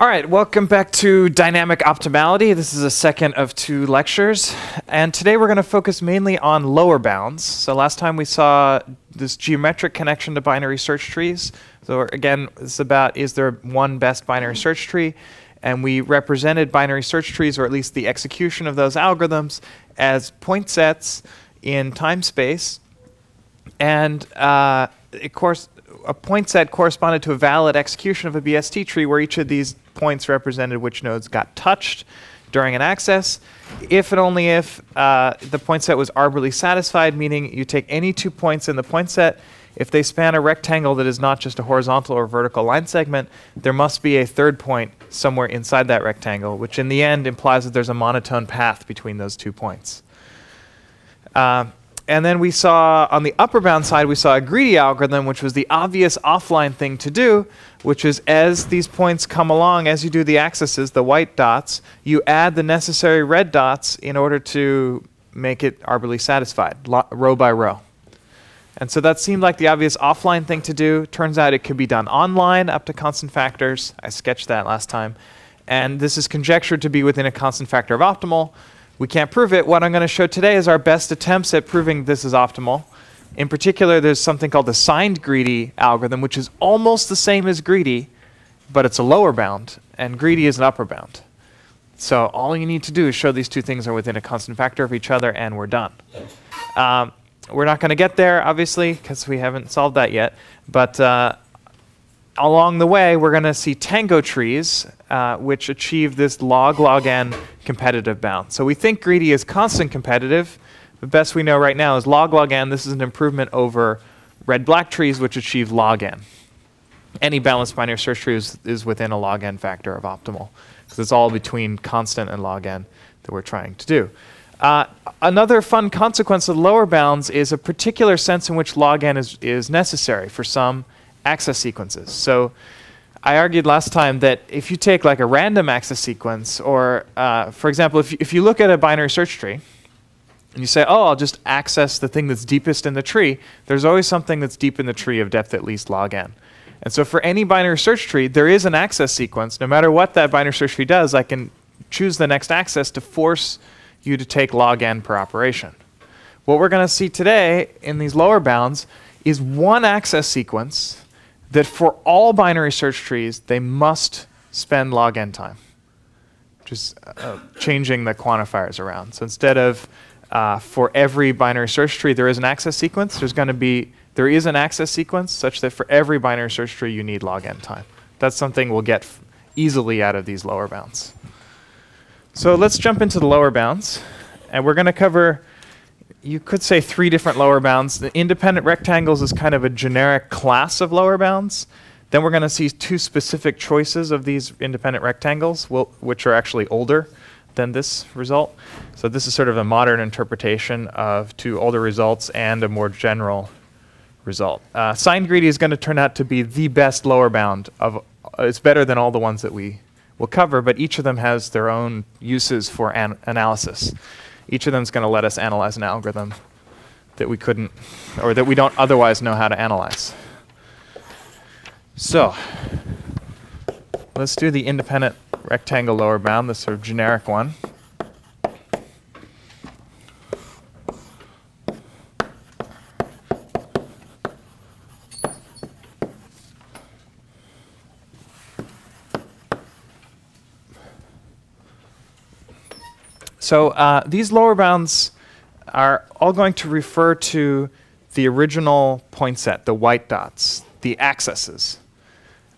All right, welcome back to Dynamic Optimality. This is a second of two lectures. And today we're going to focus mainly on lower bounds. So last time we saw this geometric connection to binary search trees. So again, it's about is there one best binary search tree? And we represented binary search trees, or at least the execution of those algorithms, as point sets in time space. And uh, of course, a point set corresponded to a valid execution of a BST tree where each of these points represented which nodes got touched during an access. If and only if uh, the point set was arborally satisfied, meaning you take any two points in the point set, if they span a rectangle that is not just a horizontal or vertical line segment, there must be a third point somewhere inside that rectangle, which in the end implies that there's a monotone path between those two points. Uh, and then we saw on the upper bound side, we saw a greedy algorithm, which was the obvious offline thing to do, which is as these points come along, as you do the accesses, the white dots, you add the necessary red dots in order to make it arborally satisfied, row by row. And so that seemed like the obvious offline thing to do. Turns out it could be done online up to constant factors. I sketched that last time. And this is conjectured to be within a constant factor of optimal. We can't prove it. What I'm going to show today is our best attempts at proving this is optimal. In particular, there's something called the signed greedy algorithm, which is almost the same as greedy, but it's a lower bound, and greedy is an upper bound. So all you need to do is show these two things are within a constant factor of each other, and we're done. Um, we're not going to get there, obviously, because we haven't solved that yet. But uh, along the way, we're going to see tango trees, uh, which achieve this log log n competitive bound. So we think greedy is constant competitive. The best we know right now is log log n. This is an improvement over red black trees, which achieve log n. Any balanced binary search tree is, is within a log n factor of optimal, because it's all between constant and log n that we're trying to do. Uh, another fun consequence of lower bounds is a particular sense in which log n is, is necessary for some access sequences. So I argued last time that if you take like a random access sequence, or uh, for example, if if you look at a binary search tree, and you say, oh, I'll just access the thing that's deepest in the tree, there's always something that's deep in the tree of depth at least log n. And so for any binary search tree, there is an access sequence. No matter what that binary search tree does, I can choose the next access to force you to take log n per operation. What we're going to see today in these lower bounds is one access sequence that for all binary search trees, they must spend log n time, just uh, changing the quantifiers around. So instead of uh, for every binary search tree, there is an access sequence. There's going to be there is an access sequence such that for every binary search tree, you need log n time. That's something we'll get easily out of these lower bounds. So let's jump into the lower bounds, and we're going to cover you could say three different lower bounds. The independent rectangles is kind of a generic class of lower bounds. Then we're going to see two specific choices of these independent rectangles, which are actually older than this result. So this is sort of a modern interpretation of two older results and a more general result. Uh, signed greedy is going to turn out to be the best lower bound of. Uh, it's better than all the ones that we will cover, but each of them has their own uses for an analysis each of them is going to let us analyze an algorithm that we couldn't, or that we don't otherwise know how to analyze. So, let's do the independent rectangle lower bound, the sort of generic one. So uh, these lower bounds are all going to refer to the original point set, the white dots, the accesses.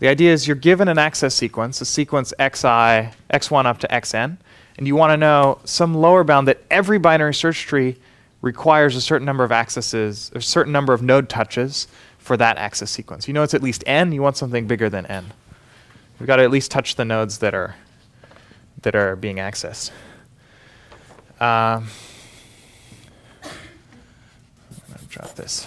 The idea is you're given an access sequence, a sequence xi, x1 up to xn, and you want to know some lower bound that every binary search tree requires a certain number of accesses, a certain number of node touches for that access sequence. You know it's at least n, you want something bigger than n. We've got to at least touch the nodes that are, that are being accessed. Um, drop this.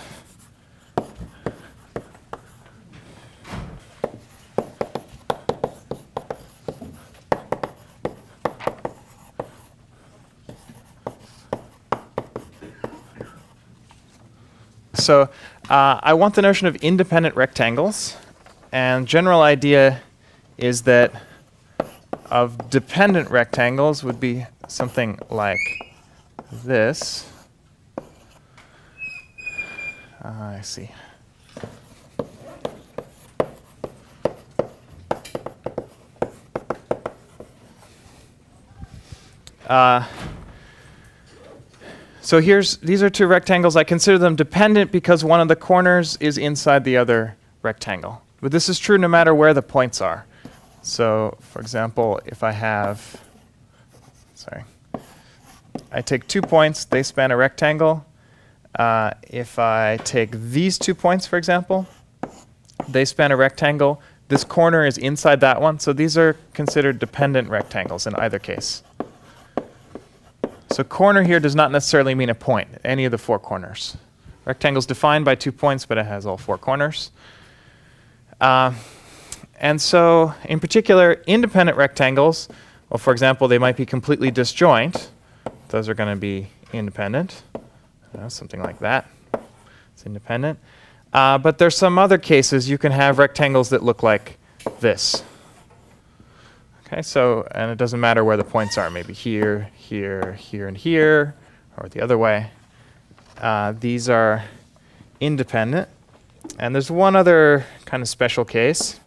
So uh, I want the notion of independent rectangles. And general idea is that of dependent rectangles would be something like this. Uh, I see. Uh, so here's these are two rectangles. I consider them dependent because one of the corners is inside the other rectangle. But this is true no matter where the points are. So for example, if I have, sorry, I take two points, they span a rectangle. Uh, if I take these two points, for example, they span a rectangle. This corner is inside that one, so these are considered dependent rectangles in either case. So corner here does not necessarily mean a point, any of the four corners. Rectangle is defined by two points, but it has all four corners. Uh, and so, in particular, independent rectangles, well, for example, they might be completely disjoint. Those are going to be independent, uh, something like that. It's independent. Uh, but there's some other cases you can have rectangles that look like this. Okay, so, and it doesn't matter where the points are, maybe here, here, here, and here, or the other way. Uh, these are independent. And there's one other kind of special case,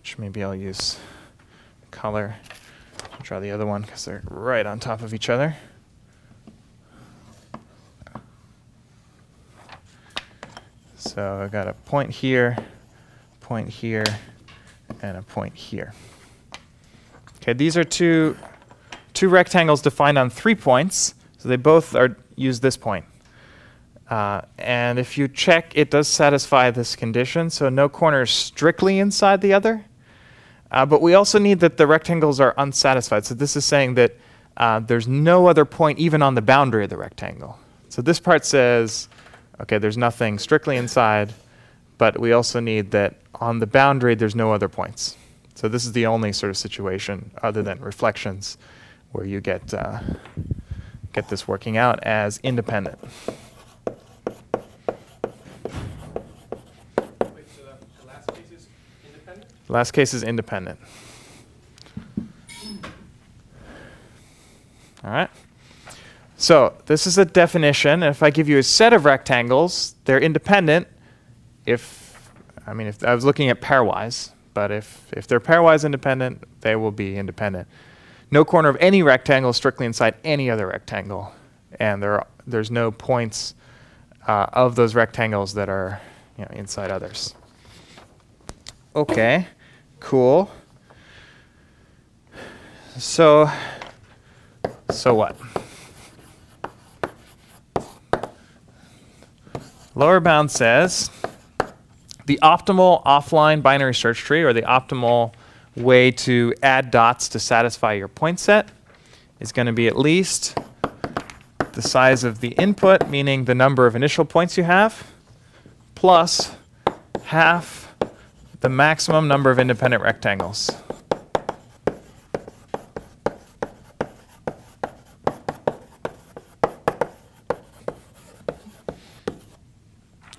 which maybe I'll use color to draw the other one because they're right on top of each other. So I've got a point here, point here, and a point here. Okay, these are two, two rectangles defined on three points. So they both are use this point. Uh, and if you check, it does satisfy this condition. So no corner is strictly inside the other. Uh, but we also need that the rectangles are unsatisfied. So this is saying that uh, there's no other point even on the boundary of the rectangle. So this part says, okay, there's nothing strictly inside, but we also need that on the boundary there's no other points. So this is the only sort of situation other than reflections where you get, uh, get this working out as independent. Last case is independent. All right. So this is a definition. If I give you a set of rectangles, they're independent if, I mean, if I was looking at pairwise, but if, if they're pairwise independent, they will be independent. No corner of any rectangle is strictly inside any other rectangle. And there are, there's no points uh, of those rectangles that are you know, inside others. Okay. Cool. So, so what? Lower bound says the optimal offline binary search tree, or the optimal way to add dots to satisfy your point set, is going to be at least the size of the input, meaning the number of initial points you have, plus half the maximum number of independent rectangles.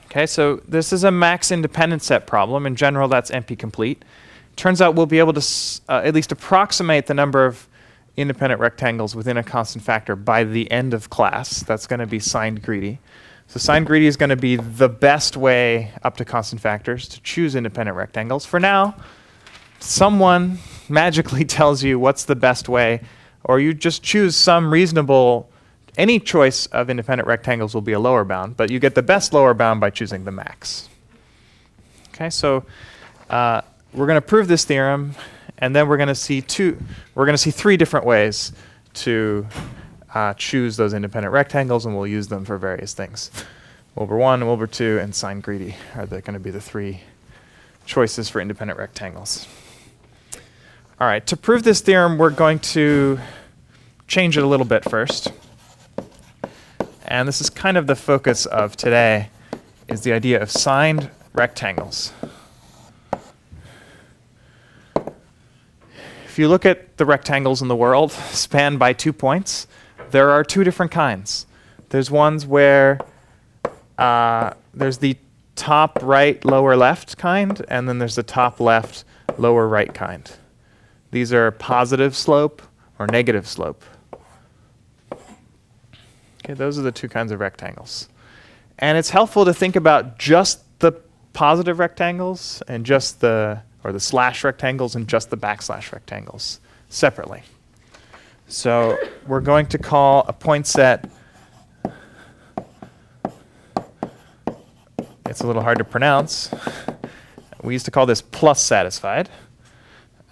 Okay, so this is a max independent set problem. In general, that's NP complete. Turns out we'll be able to uh, at least approximate the number of independent rectangles within a constant factor by the end of class. That's going to be signed greedy. So signed greedy is going to be the best way up to constant factors to choose independent rectangles. For now, someone magically tells you what's the best way, or you just choose some reasonable, any choice of independent rectangles will be a lower bound, but you get the best lower bound by choosing the max. Okay, so uh, we're going to prove this theorem, and then we're going to see two, we're going to see three different ways to uh, choose those independent rectangles and we'll use them for various things. Wilber 1, Wilber 2, and sign greedy are going to be the three choices for independent rectangles. All right, to prove this theorem, we're going to change it a little bit first. and this is kind of the focus of today, is the idea of signed rectangles. If you look at the rectangles in the world spanned by two points, there are two different kinds. There's ones where uh, there's the top right, lower left kind, and then there's the top left, lower right kind. These are positive slope or negative slope. Okay, those are the two kinds of rectangles. And it's helpful to think about just the positive rectangles and just the, or the slash rectangles and just the backslash rectangles separately. So we're going to call a point set, it's a little hard to pronounce. We used to call this plus satisfied.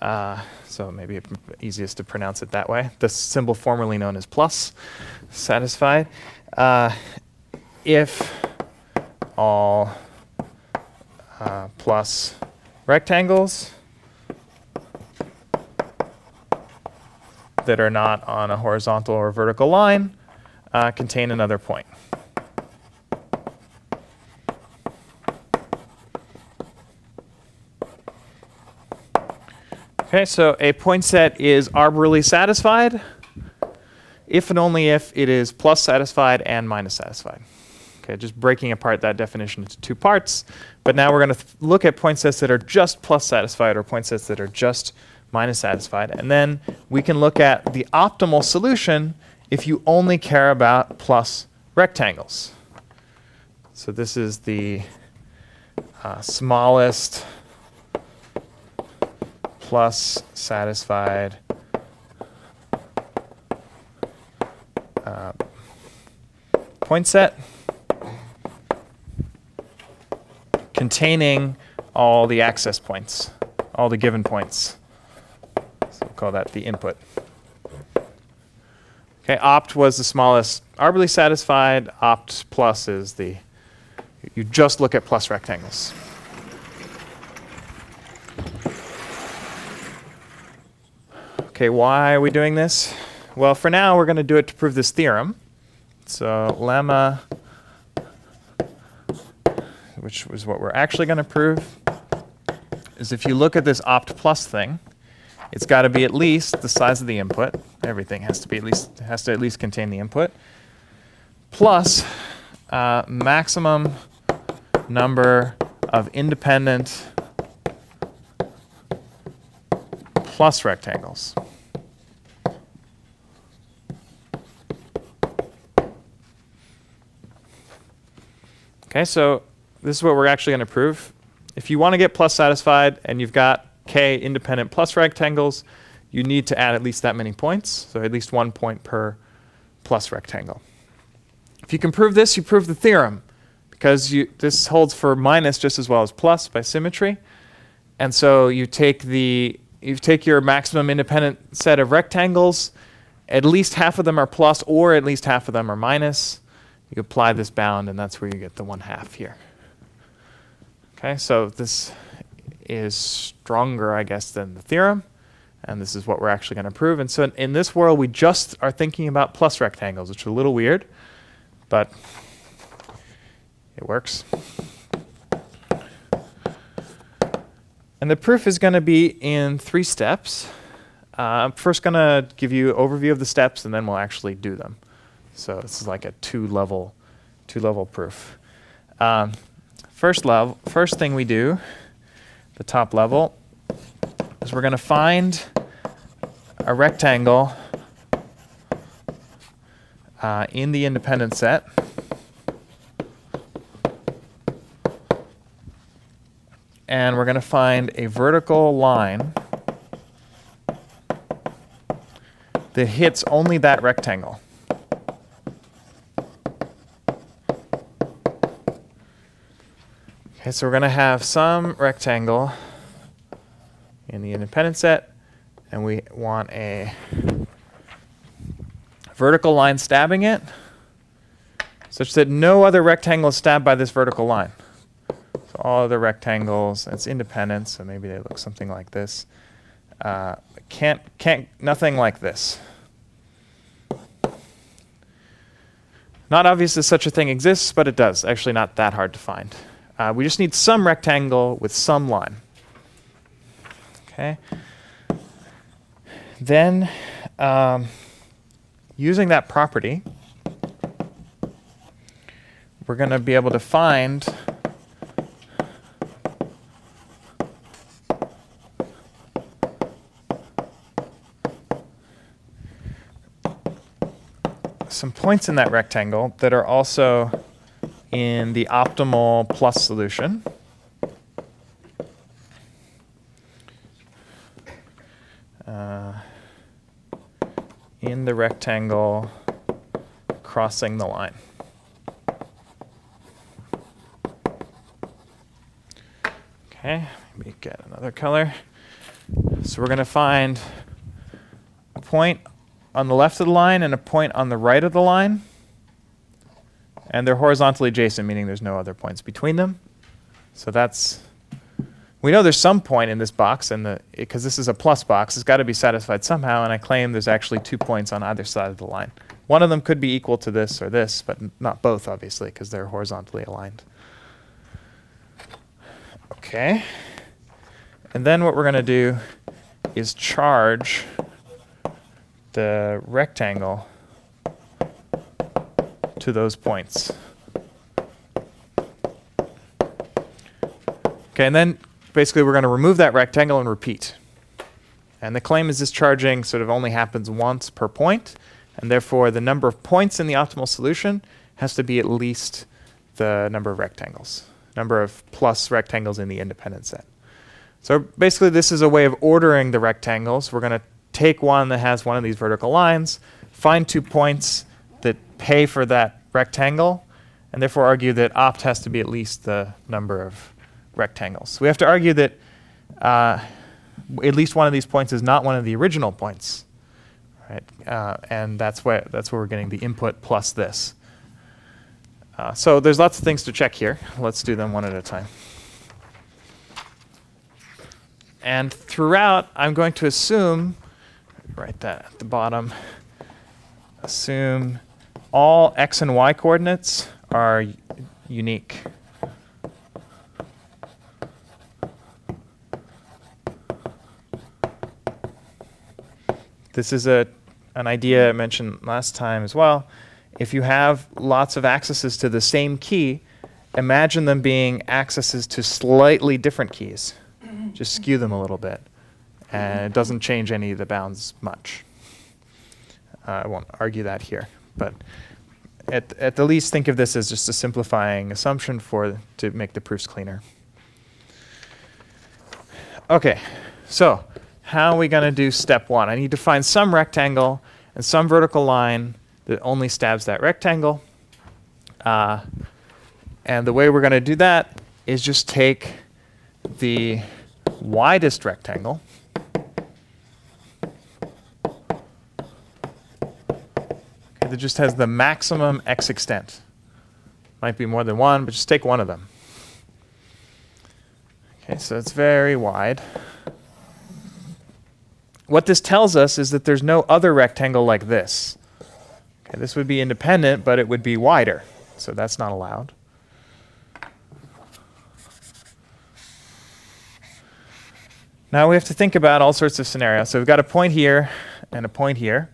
Uh, so maybe easiest to pronounce it that way. The symbol formerly known as plus, satisfied. Uh, if all uh, plus rectangles that are not on a horizontal or vertical line uh, contain another point. Okay, so a point set is arborally satisfied if and only if it is plus satisfied and minus satisfied. Okay, just breaking apart that definition into two parts. But now we're going to look at point sets that are just plus satisfied or point sets that are just minus satisfied. And then we can look at the optimal solution if you only care about plus rectangles. So this is the uh, smallest plus satisfied uh, point set containing all the access points, all the given points. Call that the input. Okay, opt was the smallest arborally satisfied. Opt plus is the, you just look at plus rectangles. Okay, why are we doing this? Well, for now, we're going to do it to prove this theorem. So lemma, which was what we're actually going to prove, is if you look at this opt plus thing, it's got to be at least the size of the input. Everything has to be at least has to at least contain the input plus uh, maximum number of independent plus rectangles. Okay, so this is what we're actually going to prove. If you want to get plus satisfied and you've got k independent plus rectangles, you need to add at least that many points, so at least one point per plus rectangle. If you can prove this, you prove the theorem, because you, this holds for minus just as well as plus by symmetry. And so you take the you take your maximum independent set of rectangles, at least half of them are plus or at least half of them are minus. You apply this bound, and that's where you get the 1 half here. Okay, so this is stronger, I guess, than the theorem. And this is what we're actually going to prove. And so in, in, this world, we just are thinking about plus rectangles, which is a little weird, but it works. And the proof is going to be in three steps. Uh, I'm first going to give you overview of the steps, and then we'll actually do them. So this is like a two-level, two-level proof. Um, first level, first thing we do, the top level, is we're going to find a rectangle uh, in the independent set. And we're going to find a vertical line that hits only that rectangle. Okay, so we're going to have some rectangle in the independent set, and we want a vertical line stabbing it such that no other rectangle is stabbed by this vertical line. So all other rectangles, it's independent, so maybe they look something like this. Uh, can't, can't, nothing like this. Not obvious that such a thing exists, but it does. Actually, not that hard to find. Uh, we just need some rectangle with some line. Okay. Then, um, using that property, we're going to be able to find some points in that rectangle that are also in the optimal plus solution. Uh, in the rectangle crossing the line. Okay, let me get another color. So we're going to find a point on the left of the line and a point on the right of the line. And they're horizontally adjacent, meaning there's no other points between them. So that's, we know there's some point in this box, and because this is a plus box, it's got to be satisfied somehow, and I claim there's actually two points on either side of the line. One of them could be equal to this or this, but not both, obviously, because they're horizontally aligned. Okay. And then what we're going to do is charge the rectangle to those points. Okay, and then basically we're going to remove that rectangle and repeat. And the claim is this charging sort of only happens once per point, and therefore the number of points in the optimal solution has to be at least the number of rectangles, number of plus rectangles in the independent set. So basically this is a way of ordering the rectangles. We're going to take one that has one of these vertical lines, find two points pay for that rectangle, and therefore argue that opt has to be at least the number of rectangles. We have to argue that uh, at least one of these points is not one of the original points, right? Uh, and that's where that's where we're getting the input plus this. Uh, so there's lots of things to check here. Let's do them one at a time. And throughout, I'm going to assume write that at the bottom. Assume all x and y coordinates are unique. This is a, an idea I mentioned last time as well. If you have lots of accesses to the same key, imagine them being accesses to slightly different keys. Just skew them a little bit and it doesn't change any of the bounds much. Uh, I won't argue that here, but at, at the least think of this as just a simplifying assumption for to make the proofs cleaner. Okay, so how are we going to do step one? I need to find some rectangle and some vertical line that only stabs that rectangle. Uh, and the way we're going to do that is just take the widest rectangle, that just has the maximum x extent. Might be more than one, but just take one of them. Okay, so it's very wide. What this tells us is that there's no other rectangle like this. Okay, this would be independent, but it would be wider, so that's not allowed. Now we have to think about all sorts of scenarios. So we've got a point here and a point here.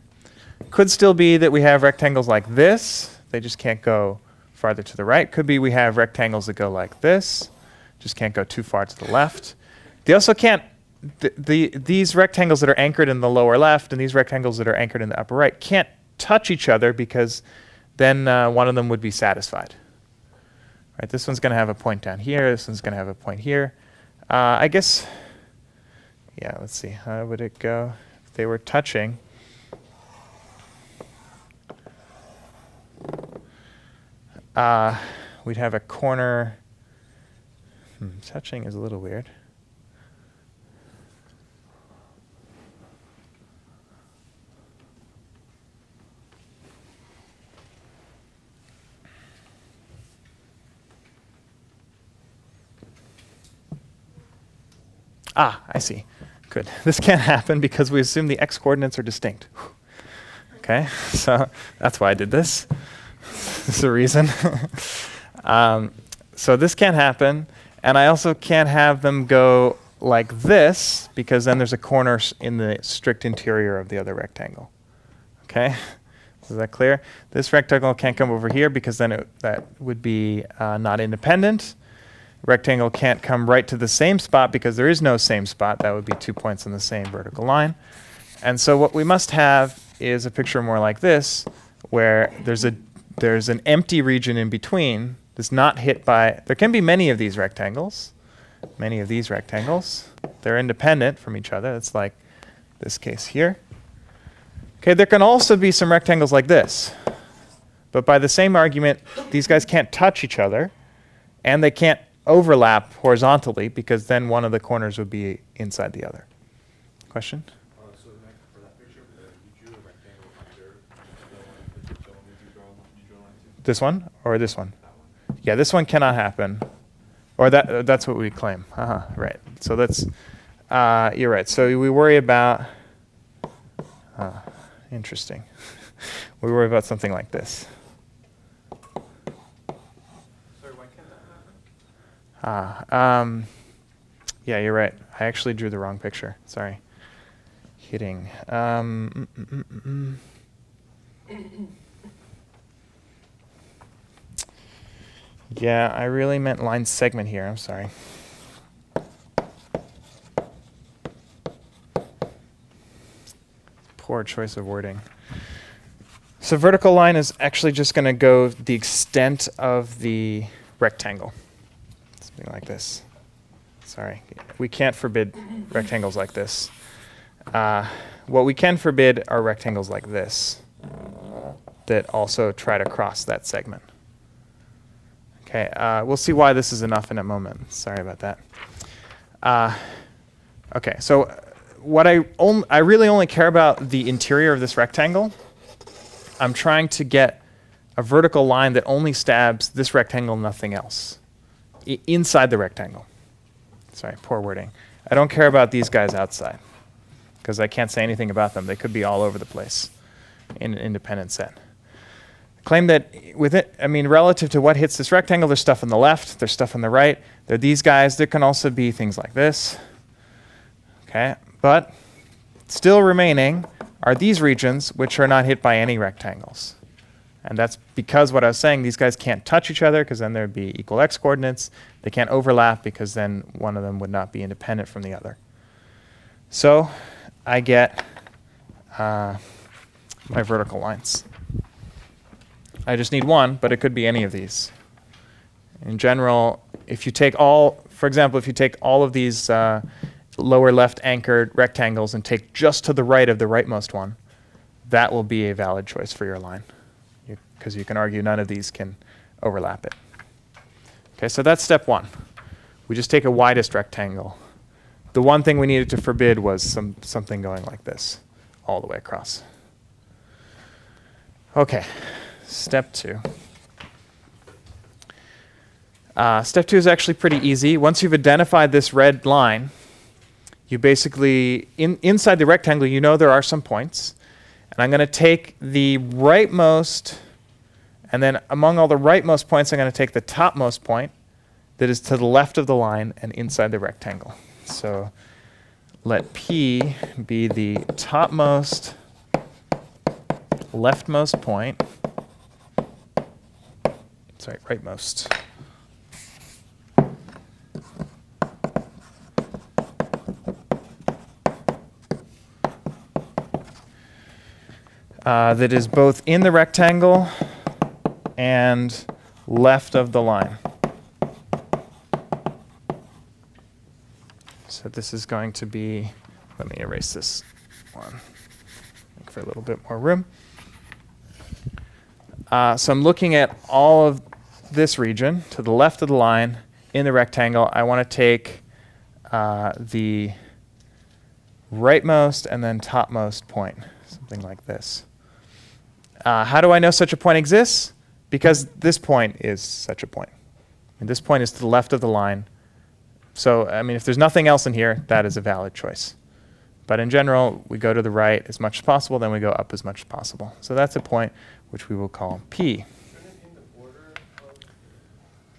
Could still be that we have rectangles like this. They just can't go farther to the right. Could be we have rectangles that go like this. Just can't go too far to the left. They also can't, th the, these rectangles that are anchored in the lower left and these rectangles that are anchored in the upper right can't touch each other because then uh, one of them would be satisfied. Right, this one's going to have a point down here. This one's going to have a point here. Uh, I guess, yeah, let's see. How would it go? If they were touching, uh, we'd have a corner. Hmm, touching is a little weird. Ah, I see. Good. This can't happen because we assume the x coordinates are distinct. Okay, so that's why I did this. There's a reason. um, so this can't happen. And I also can't have them go like this because then there's a corner in the strict interior of the other rectangle. Okay? Is that clear? This rectangle can't come over here because then it, that would be uh, not independent. Rectangle can't come right to the same spot because there is no same spot. That would be two points on the same vertical line. And so what we must have is a picture more like this, where there's a there's an empty region in between that's not hit by. There can be many of these rectangles, many of these rectangles. They're independent from each other. It's like this case here. Okay, there can also be some rectangles like this. But by the same argument, these guys can't touch each other, and they can't overlap horizontally because then one of the corners would be inside the other. Question? This one or this one? Yeah, this one cannot happen. Or that uh, that's what we claim. Uh-huh, right. So that's uh, you're right. So we worry about uh, interesting. we worry about something like this. Sorry, why can't I? Ah, um, yeah, you're right. I actually drew the wrong picture. Sorry. Hitting. Um, mm, mm, mm, mm, mm. Yeah, I really meant line segment here. I'm sorry. Poor choice of wording. So vertical line is actually just going to go the extent of the rectangle. Something like this. Sorry. We can't forbid rectangles like this. Uh, what we can forbid are rectangles like this that also try to cross that segment. Okay, uh, we'll see why this is enough in a moment. Sorry about that. Uh, okay, so what I, I really only care about the interior of this rectangle. I'm trying to get a vertical line that only stabs this rectangle, nothing else, I inside the rectangle. Sorry, poor wording. I don't care about these guys outside because I can't say anything about them. They could be all over the place in an independent set claim that with it, I mean, relative to what hits this rectangle, there's stuff on the left, there's stuff on the right. There are these guys. There can also be things like this. Okay, but still remaining are these regions which are not hit by any rectangles. And that's because what I was saying, these guys can't touch each other because then there'd be equal x coordinates. They can't overlap because then one of them would not be independent from the other. So I get uh, my vertical lines. I just need one, but it could be any of these. In general, if you take all, for example, if you take all of these uh, lower left anchored rectangles and take just to the right of the rightmost one, that will be a valid choice for your line. Because you, you can argue none of these can overlap it. Okay, so that's step one. We just take a widest rectangle. The one thing we needed to forbid was some, something going like this all the way across. Okay. Step two. Uh, step two is actually pretty easy. Once you've identified this red line, you basically, in, inside the rectangle, you know there are some points. And I'm going to take the rightmost, and then among all the rightmost points, I'm going to take the topmost point that is to the left of the line and inside the rectangle. So let P be the topmost leftmost point sorry, rightmost. Uh, that is both in the rectangle and left of the line. So this is going to be, let me erase this one, make for a little bit more room. Uh, so I'm looking at all of this region to the left of the line in the rectangle, I want to take uh, the rightmost and then topmost point, something like this. Uh, how do I know such a point exists? Because this point is such a point. And this point is to the left of the line. So, I mean, if there's nothing else in here, that is a valid choice. But in general, we go to the right as much as possible, then we go up as much as possible. So that's a point which we will call P.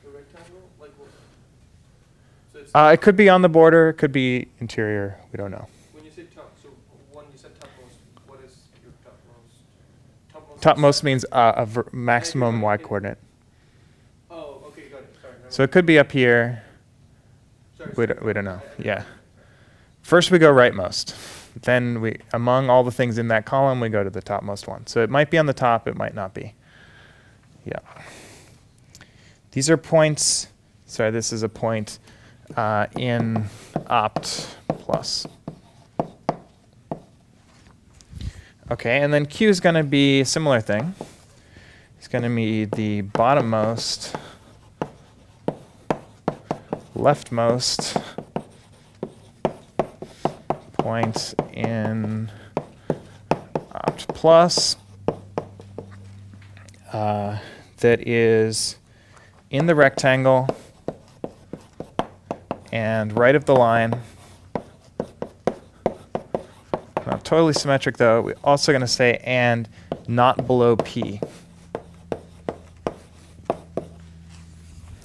rectangle? Like, what- so it's Uh, it could be on the border, it could be interior, we don't know. when you say top, so one you said topmost, what is your topmost? Topmost. Topmost means uh, a maximum y coordinate. Oh, okay, got it. Sorry. So it could be up here, Sorry, we don't, we don't know, yeah. First we go rightmost. Then we, among all the things in that column, we go to the topmost one. So it might be on the top, it might not be. Yeah. These are points, sorry, this is a point uh, in opt plus. Okay, and then Q is going to be a similar thing. It's going to be the bottommost, leftmost point in opt plus uh, that is in the rectangle and right of the line. Not totally symmetric though. We're also going to say and not below P.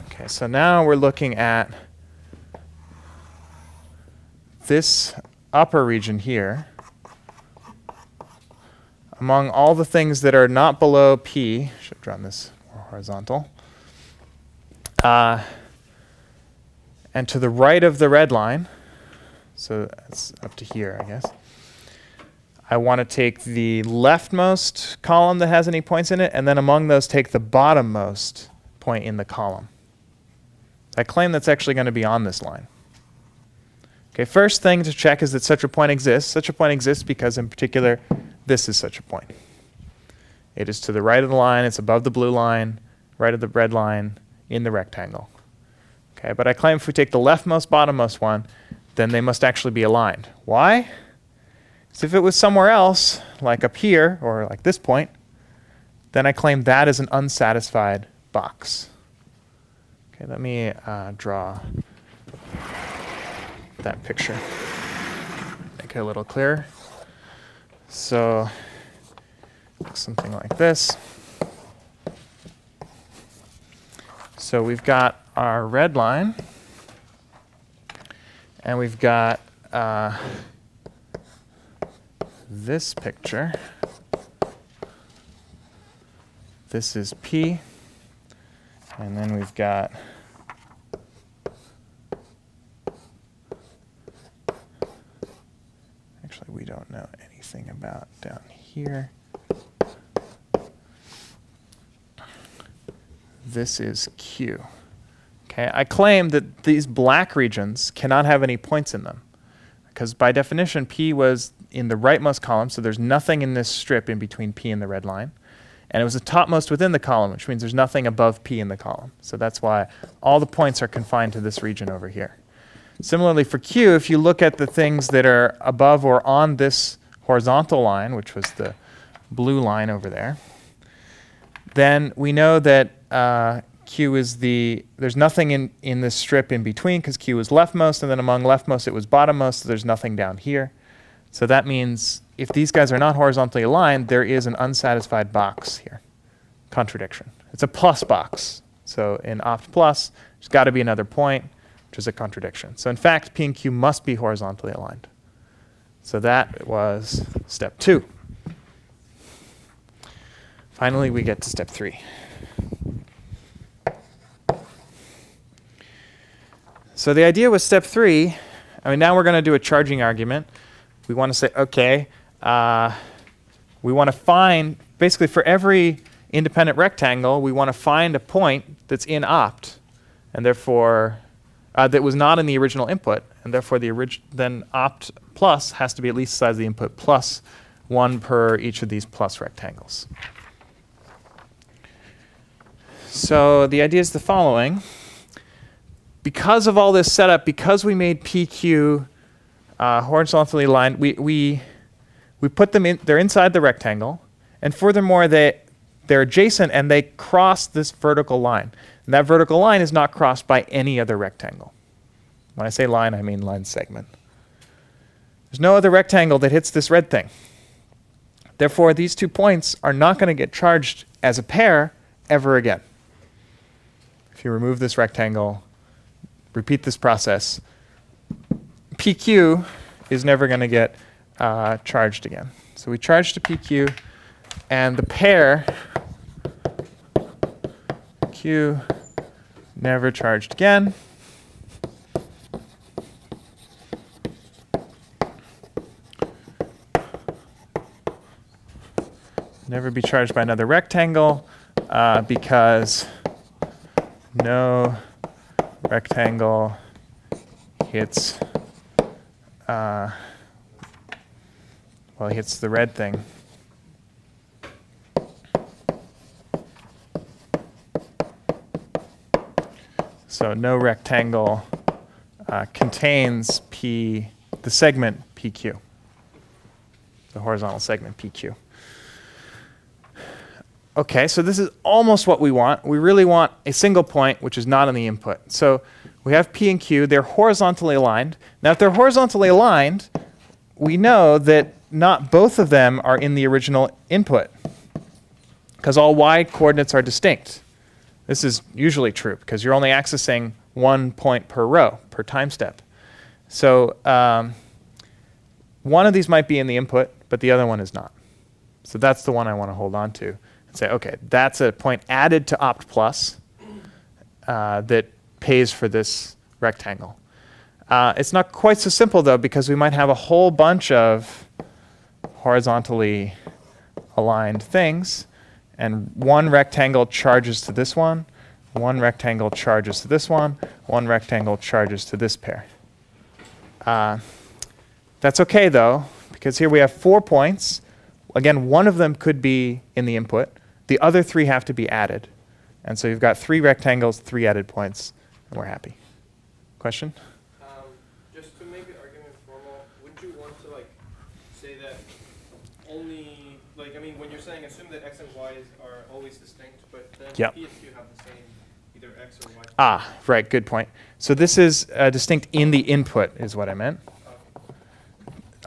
Okay, so now we're looking at this upper region here. Among all the things that are not below P, should have drawn this more horizontal. Uh, and to the right of the red line, so that's up to here, I guess. I want to take the leftmost column that has any points in it, and then among those, take the bottommost point in the column. I claim that's actually going to be on this line. Okay, first thing to check is that such a point exists. Such a point exists because, in particular, this is such a point. It is to the right of the line, it's above the blue line, right of the red line, in the rectangle. Okay, but I claim if we take the leftmost, bottommost one, then they must actually be aligned. Why? Because if it was somewhere else, like up here, or like this point, then I claim that is an unsatisfied box. Okay, let me uh, draw that picture. Make it a little clearer. So, something like this. So we've got our red line, and we've got uh, this picture. This is P, and then we've got Actually, we don't know anything about down here. This is Q. Okay, I claim that these black regions cannot have any points in them because by definition P was in the rightmost column, so there's nothing in this strip in between P and the red line. And it was the topmost within the column, which means there's nothing above P in the column. So that's why all the points are confined to this region over here. Similarly for Q, if you look at the things that are above or on this horizontal line, which was the blue line over there, then we know that uh, Q is the, there's nothing in, in this strip in between because Q is leftmost, and then among leftmost it was bottommost, so there's nothing down here. So that means if these guys are not horizontally aligned, there is an unsatisfied box here. Contradiction. It's a plus box. So in opt plus, there's got to be another point, which is a contradiction. So in fact, P and Q must be horizontally aligned. So that was step two. Finally, we get to step three. So the idea with step three, I mean, now we're going to do a charging argument. We want to say, okay, uh, we want to find, basically for every independent rectangle, we want to find a point that's in opt, and therefore, uh, that was not in the original input, and therefore the orig- then opt plus has to be at least the size of the input plus one per each of these plus rectangles. So the idea is the following. Because of all this setup, because we made PQ uh, horizontally aligned, we, we, we put them in, they're inside the rectangle, and furthermore, they, they're adjacent and they cross this vertical line. And that vertical line is not crossed by any other rectangle. When I say line, I mean line segment. There's no other rectangle that hits this red thing. Therefore, these two points are not going to get charged as a pair ever again. If you remove this rectangle, repeat this process, PQ is never going to get uh, charged again. So we charge to PQ, and the pair Q never charged again. Never be charged by another rectangle uh, because no rectangle hits uh, well, hits the red thing. So no rectangle uh, contains P, the segment PQ, the horizontal segment PQ. Okay, so this is almost what we want. We really want a single point which is not in the input. So we have P and Q, they're horizontally aligned. Now if they're horizontally aligned, we know that not both of them are in the original input because all y coordinates are distinct. This is usually true because you're only accessing one point per row, per time step. So um, one of these might be in the input, but the other one is not. So that's the one I want to hold on to and say, okay, that's a point added to opt plus uh, that pays for this rectangle. Uh, it's not quite so simple though because we might have a whole bunch of horizontally aligned things and one rectangle charges to this one, one rectangle charges to this one, one rectangle charges to this pair. Uh, that's okay though because here we have four points. Again, one of them could be in the input. The other three have to be added. And so you've got three rectangles, three added points, and we're happy. Question? Um, just to make the argument formal, would you want to like say that only, like, I mean, when you're saying assume that x and y are always distinct, but then yep. p and q have the same either x or y. Ah, right. Good point. So this is uh, distinct in the input, is what I meant.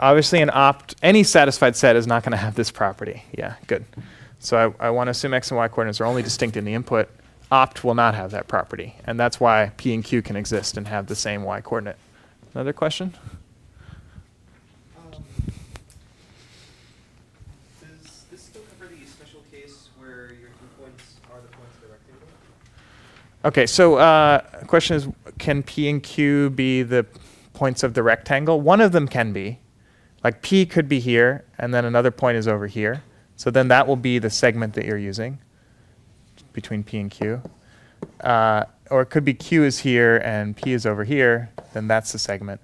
Obviously, an opt any satisfied set is not going to have this property. Yeah, good. So I, I want to assume x and y coordinates are only distinct in the input. Opt will not have that property, and that's why p and q can exist and have the same y coordinate. Another question? Okay, so uh, question is, can P and Q be the points of the rectangle? One of them can be. Like P could be here, and then another point is over here. So then that will be the segment that you're using between P and Q. Uh, or it could be Q is here and P is over here, then that's the segment.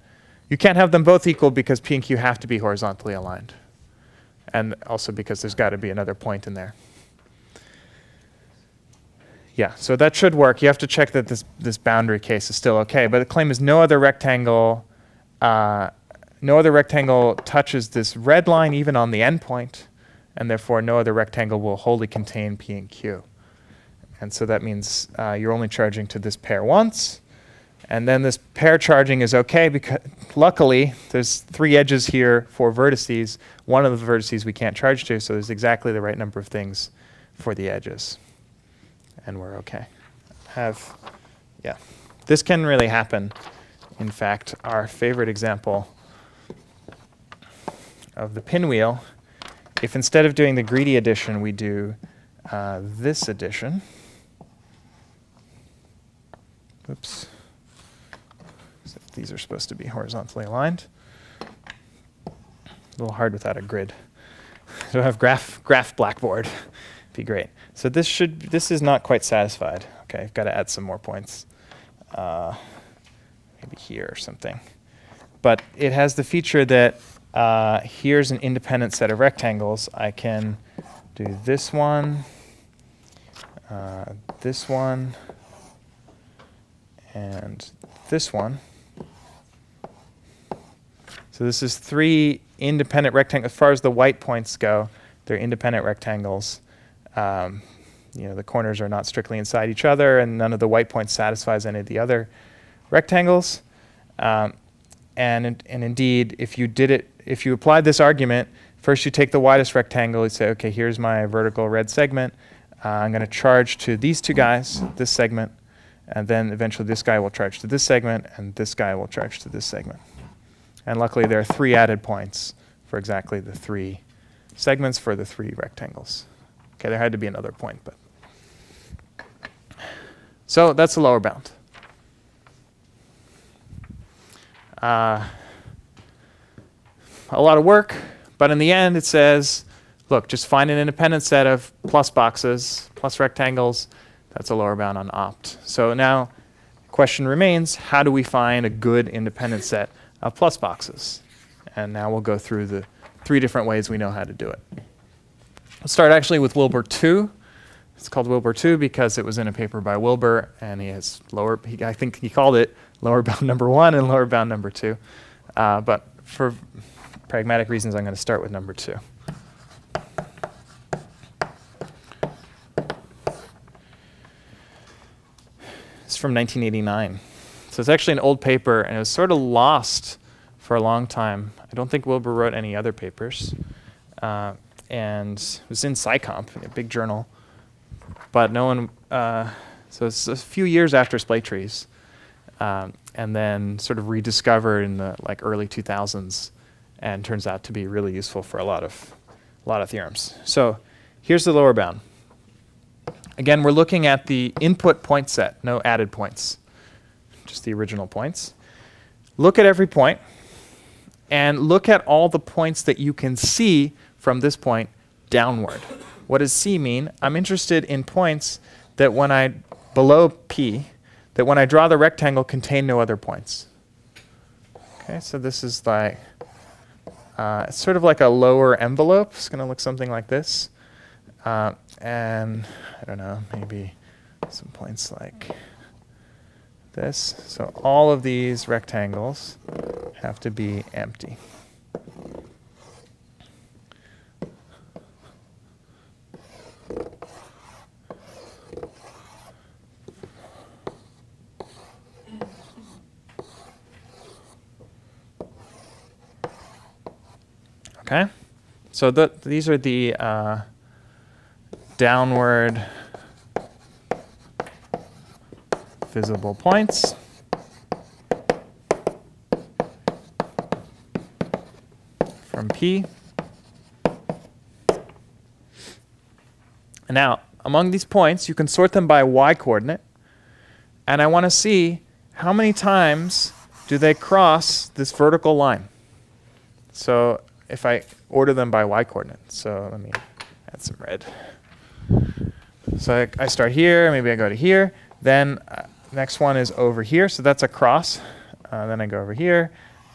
You can't have them both equal because P and Q have to be horizontally aligned. And also because there's got to be another point in there. Yeah, so that should work. You have to check that this, this boundary case is still okay. But the claim is no other rectangle, uh, no other rectangle touches this red line even on the endpoint, and therefore no other rectangle will wholly contain P and Q. And so that means uh, you're only charging to this pair once, and then this pair charging is okay because luckily there's three edges here, four vertices. One of the vertices we can't charge to, so there's exactly the right number of things for the edges and we're okay. Have, yeah. This can really happen. In fact, our favorite example of the pinwheel, if instead of doing the greedy addition, we do uh, this addition. Oops. So these are supposed to be horizontally aligned. A little hard without a grid. I have graph, graph blackboard. be great. So this should this is not quite satisfied. Okay, I've got to add some more points. Uh, maybe here or something. But it has the feature that uh, here's an independent set of rectangles. I can do this one, uh, this one, and this one. So this is three independent rectangles. As far as the white points go, they're independent rectangles. Um, you know, the corners are not strictly inside each other, and none of the white points satisfies any of the other rectangles. Um, and, and indeed, if you did it, if you applied this argument, first you take the widest rectangle, you say, okay, here's my vertical red segment. Uh, I'm going to charge to these two guys, this segment, And then eventually this guy will charge to this segment, and this guy will charge to this segment. And luckily, there are three added points for exactly the three segments for the three rectangles. Okay, there had to be another point, but. So that's the lower bound. Uh, a lot of work, but in the end, it says, look, just find an independent set of plus boxes, plus rectangles. That's a lower bound on opt. So now, the question remains, how do we find a good independent set of plus boxes? And now we'll go through the three different ways we know how to do it. Let's start actually with Wilber 2. It's called Wilber 2 because it was in a paper by Wilber, and he has lower, he, I think he called it lower bound number 1 and lower bound number 2. Uh, but for pragmatic reasons, I'm going to start with number 2. It's from 1989. So it's actually an old paper, and it was sort of lost for a long time. I don't think Wilber wrote any other papers. Uh, and it was in SICOMP, a big journal. But no one, uh, so it's a few years after splay trees, um, and then sort of rediscovered in the like early 2000s, and turns out to be really useful for a lot of, a lot of theorems. So here's the lower bound. Again, we're looking at the input point set, no added points, just the original points. Look at every point, and look at all the points that you can see from this point downward. What does see mean? I'm interested in points that when I, below P, that when I draw the rectangle contain no other points. Okay, so this is like, uh, it's sort of like a lower envelope. It's going to look something like this. Uh, and I don't know, maybe some points like this. So all of these rectangles have to be empty. Okay, so the, these are the uh, downward visible points. From P. Now, among these points, you can sort them by y coordinate. And I want to see how many times do they cross this vertical line. So if I order them by y coordinate. So let me add some red. So I, I start here, maybe I go to here. Then uh, next one is over here, so that's a cross. Uh, then I go over here,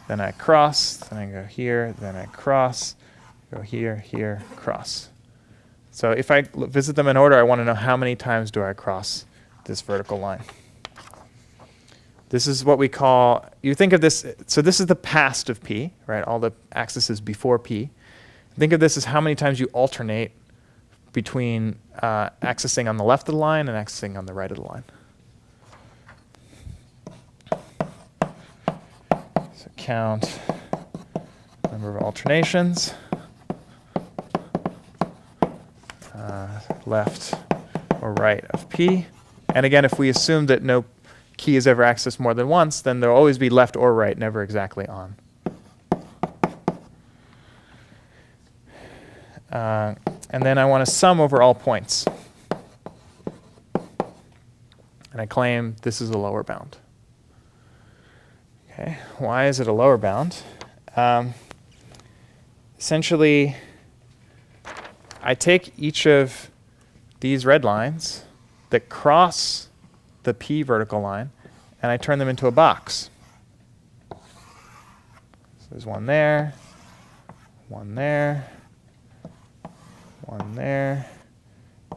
then I cross, then I go here, then I cross, go here, here, cross. So if I visit them in order, I want to know how many times do I cross this vertical line. This is what we call, you think of this, so this is the past of P, right? All the axes before P. Think of this as how many times you alternate between uh, accessing on the left of the line and accessing on the right of the line. So count number of alternations. Uh, left or right of P. And again, if we assume that no key is ever accessed more than once, then there'll always be left or right, never exactly on. Uh, and then I want to sum over all points. And I claim this is a lower bound. Okay, why is it a lower bound? Um, essentially, I take each of these red lines that cross the P vertical line, and I turn them into a box. So there's one there, one there, one there,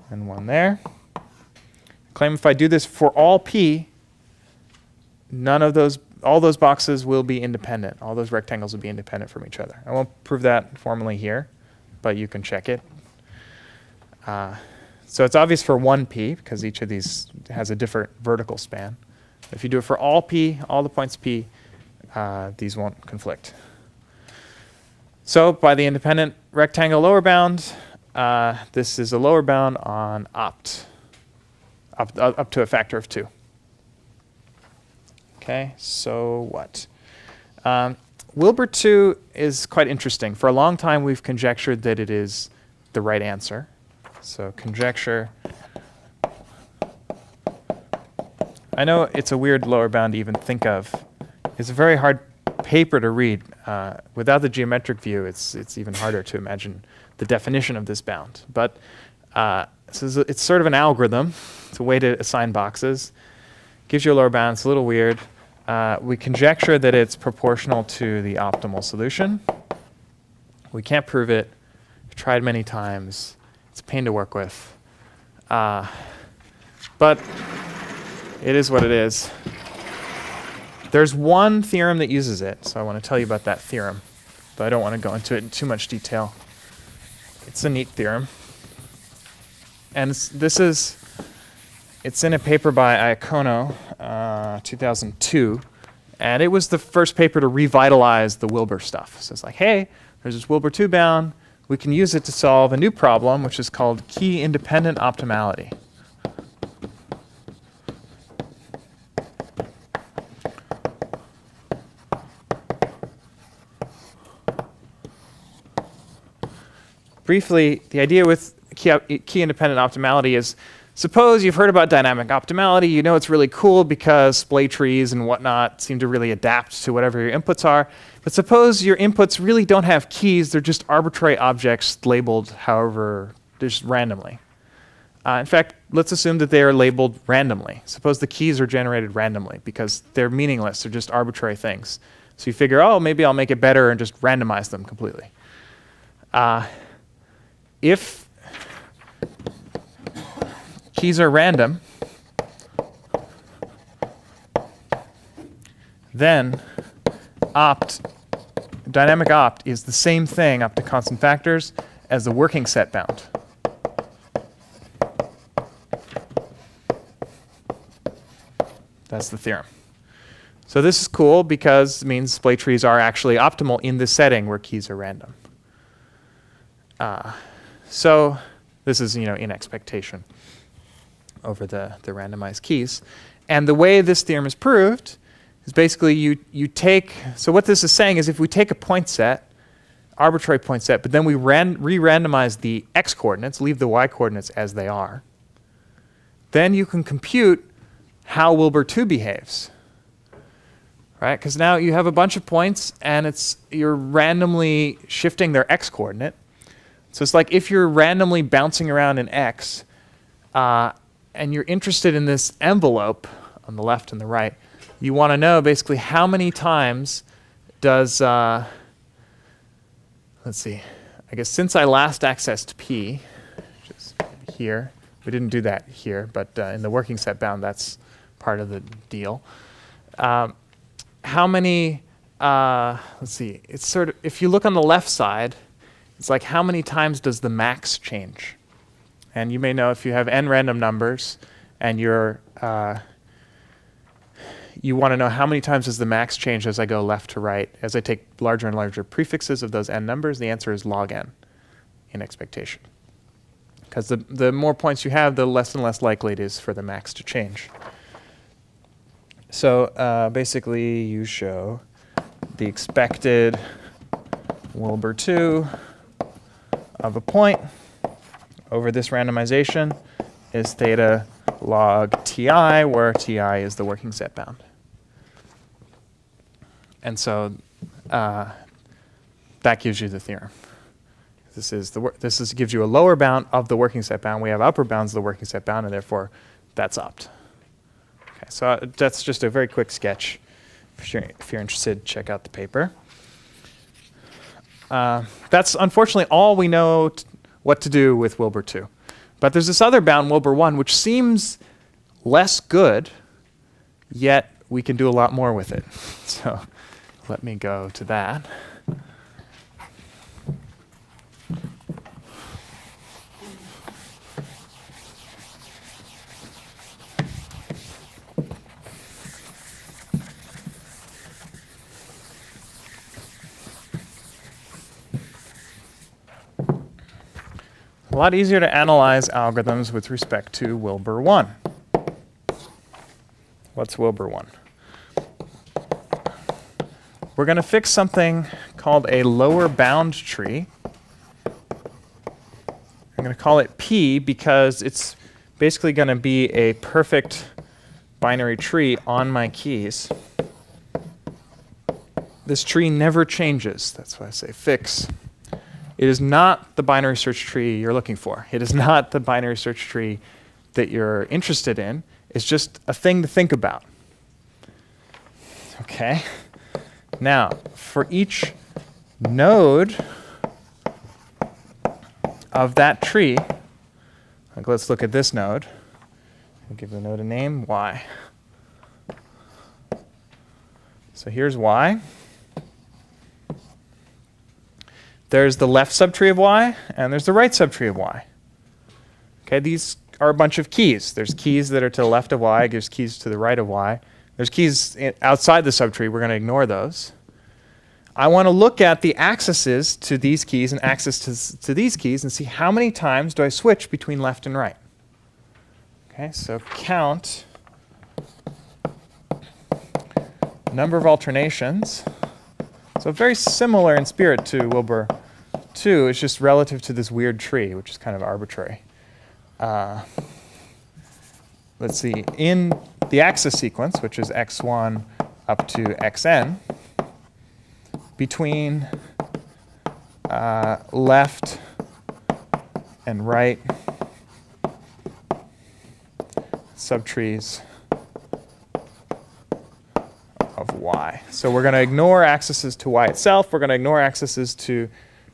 and one there. Claim if I do this for all P, none of those, all those boxes will be independent. All those rectangles will be independent from each other. I won't prove that formally here, but you can check it. Uh, so it's obvious for one P, because each of these has a different vertical span. If you do it for all P, all the points P, uh, these won't conflict. So by the independent rectangle lower bound, uh, this is a lower bound on opt, up, up to a factor of 2. Okay, so what? Um, Wilber 2 is quite interesting. For a long time, we've conjectured that it is the right answer. So conjecture. I know it's a weird lower bound to even think of. It's a very hard paper to read. Uh, without the geometric view, it's, it's even harder to imagine the definition of this bound. But uh, so it's sort of an algorithm. It's a way to assign boxes. Gives you a lower bound. It's a little weird. Uh, we conjecture that it's proportional to the optimal solution. We can't prove it. We've tried many times. It's a pain to work with. Uh, but it is what it is. There's one theorem that uses it, so I want to tell you about that theorem, but I don't want to go into it in too much detail. It's a neat theorem. And this is, it's in a paper by Iacono, uh, 2002, and it was the first paper to revitalize the Wilber stuff. So it's like, hey, there's this Wilber 2 bound. We can use it to solve a new problem, which is called key independent optimality. briefly, the idea with key, key independent optimality is suppose you've heard about dynamic optimality, you know it's really cool because splay trees and whatnot seem to really adapt to whatever your inputs are. But suppose your inputs really don't have keys, they're just arbitrary objects labeled however, just randomly. Uh, in fact, let's assume that they are labeled randomly. Suppose the keys are generated randomly because they're meaningless, they're just arbitrary things. So you figure, oh, maybe I'll make it better and just randomize them completely. Uh, if keys are random, then opt, dynamic opt is the same thing up to constant factors as the working set bound. That's the theorem. So this is cool because it means splay trees are actually optimal in this setting where keys are random. Uh, so this is, you know, in expectation over the, the randomized keys. And the way this theorem is proved is basically you, you take, so what this is saying is if we take a point set, arbitrary point set, but then we re-randomize the x coordinates, leave the y coordinates as they are, then you can compute how Wilber 2 behaves. Right? Because now you have a bunch of points and it's you're randomly shifting their x coordinate. So it's like if you're randomly bouncing around in X uh, and you're interested in this envelope on the left and the right, you want to know basically how many times does, uh, let's see, I guess since I last accessed P, which is here, we didn't do that here, but uh, in the working set bound, that's part of the deal. Um, how many, uh, let's see, it's sort of, if you look on the left side, it's like how many times does the max change? And you may know if you have n random numbers and you're, uh, you want to know how many times does the max change as I go left to right. As I take larger and larger prefixes of those n numbers, the answer is log n in expectation. Because the, the more points you have, the less and less likely it is for the max to change. So uh, basically, you show the expected Wilber 2 of a point over this randomization is theta log ti, where ti is the working set bound. And so uh, that gives you the theorem. This is the this is gives you a lower bound of the working set bound. We have upper bounds of the working set bound, and therefore that's opt. Okay, so uh, that's just a very quick sketch. If you're, if you're interested, check out the paper. Uh, that's unfortunately all we know what to do with Wilber 2. But there's this other bound, Wilber 1, which seems less good, yet we can do a lot more with it. So let me go to that. A lot easier to analyze algorithms with respect to Wilber 1. What's Wilber 1? we're going to fix something called a lower bound tree. I'm going to call it P because it's basically going to be a perfect binary tree on my keys. This tree never changes. That's why I say fix. It is not the binary search tree you're looking for. It is not the binary search tree that you're interested in. It's just a thing to think about. Okay? Now, for each node of that tree, like let's look at this node. Give the node a name, y. So here's y. There's the left subtree of y, and there's the right subtree of y. Okay, these are a bunch of keys. There's keys that are to the left of y, there's keys to the right of y. There's keys outside the subtree, we're going to ignore those. I want to look at the accesses to these keys and access to, to these keys and see how many times do I switch between left and right. Okay, so count number of alternations. So very similar in spirit to Wilber 2. It's just relative to this weird tree, which is kind of arbitrary. Uh, let's see. In the access sequence, which is x1 up to xn, between uh, left and right subtrees of y. So we're going to ignore accesses to y itself. We're going to ignore accesses to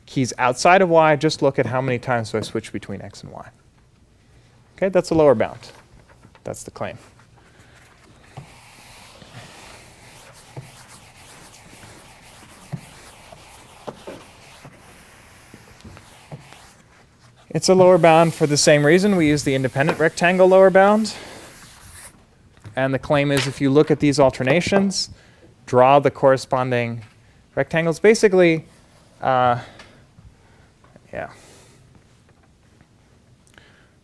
keys outside of y. Just look at how many times do I switch between x and y. Okay, that's the lower bound. That's the claim. It's a lower bound for the same reason. We use the independent rectangle lower bound. And the claim is if you look at these alternations, draw the corresponding rectangles. Basically, uh, yeah.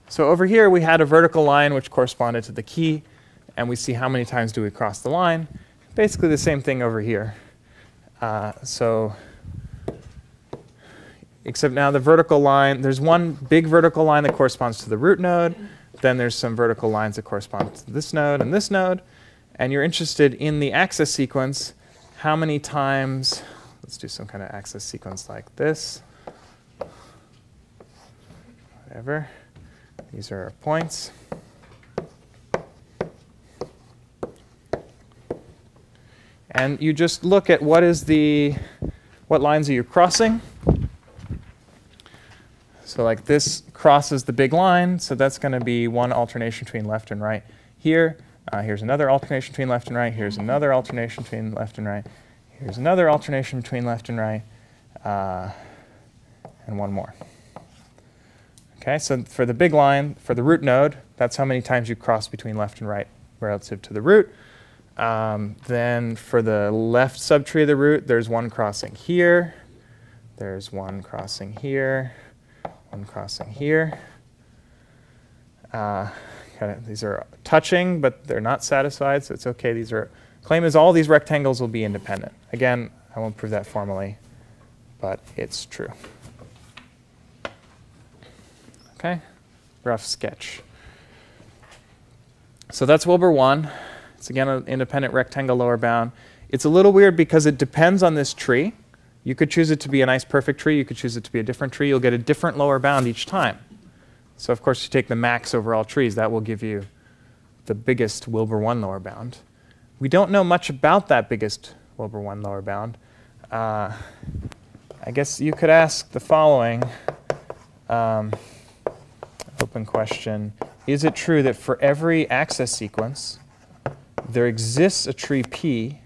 So over here, we had a vertical line which corresponded to the key, and we see how many times do we cross the line. Basically the same thing over here. Uh, so except now the vertical line, there's one big vertical line that corresponds to the root node, then there's some vertical lines that correspond to this node and this node, and you're interested in the access sequence, how many times, let's do some kind of access sequence like this, whatever, these are our points. And you just look at what is the, what lines are you crossing? So like this crosses the big line, so that's going to be one alternation between left and right here. Uh, here's another alternation between left and right. Here's another alternation between left and right. Here's another alternation between left and right. Uh, and one more. Okay, so for the big line, for the root node, that's how many times you cross between left and right relative to the root. Um, then for the left subtree of the root, there's one crossing here. There's one crossing here one crossing here. Uh, these are touching, but they're not satisfied, so it's okay. These are claim is all these rectangles will be independent. Again, I won't prove that formally, but it's true. Okay, rough sketch. So that's Wilber 1. It's again an independent rectangle lower bound. It's a little weird because it depends on this tree. You could choose it to be a nice perfect tree. You could choose it to be a different tree. You'll get a different lower bound each time. So of course, you take the max over all trees. That will give you the biggest Wilber 1 lower bound. We don't know much about that biggest Wilber 1 lower bound. Uh, I guess you could ask the following um, open question. Is it true that for every access sequence, there exists a tree P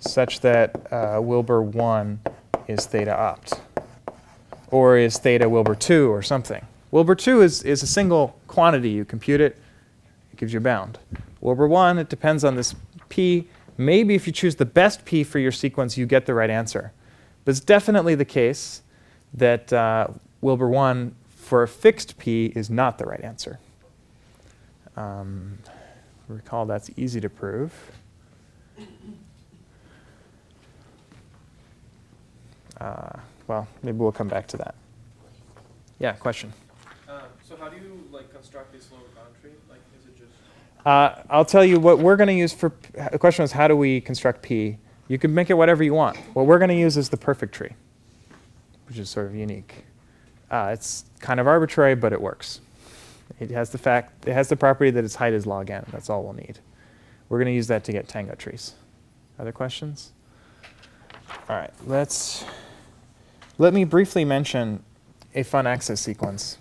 such that uh, Wilber 1 is theta opt. Or is theta Wilber 2 or something. Wilber 2 is, is a single quantity. You compute it, it gives you a bound. Wilber 1, it depends on this p. Maybe if you choose the best p for your sequence, you get the right answer. But it's definitely the case that uh, Wilber 1 for a fixed p is not the right answer. Um, recall that's easy to prove. Uh, well, maybe we'll come back to that. Yeah, question. Um, so how do you like construct this lower boundary? Like, is it just Uh, I'll tell you what we're going to use for, the question was how do we construct P? You can make it whatever you want. What we're going to use is the perfect tree, which is sort of unique. Uh, it's kind of arbitrary, but it works. It has the fact, it has the property that its height is log n. That's all we'll need. We're going to use that to get tango trees. Other questions? All right, let's, let me briefly mention a fun access sequence.